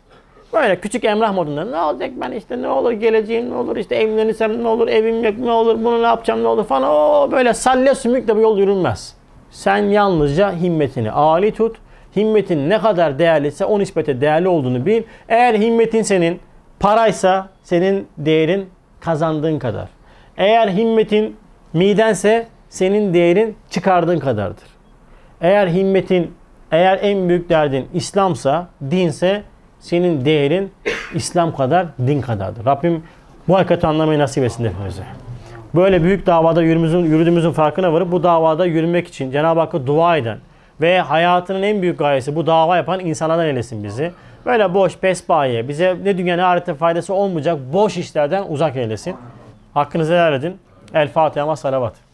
A: Böyle küçük emrah modunda ne olacak ben işte ne olur geleceğim ne olur işte evlenirsem ne olur evim yok ne olur bunu ne yapacağım ne olur falan o böyle salle sümükle bu yol yürünmez. Sen yalnızca himmetini âli tut. Himmetin ne kadar değerliyse o nispete değerli olduğunu bil. Eğer himmetin senin paraysa senin değerin kazandığın kadar. Eğer himmetin midense senin değerin çıkardığın kadardır. Eğer himmetin, eğer en büyük derdin İslamsa, dinse senin değerin İslam kadar, din kadardır. Rabbim bu hakikati anlamayı nasip etsin hepimize. Böyle büyük davada yürümüzün, yürüdüğümüzün farkına varıp bu davada yürümek için Cenab-ı Hakk'a dua eden ve hayatının en büyük gayesi bu dava yapan insanlardan eylesin bizi. Böyle boş, pespaye, bize ne dünya ne ahirette faydası olmayacak boş işlerden uzak eylesin. Hakkınızı helal edin. El Fatiha ve salavat.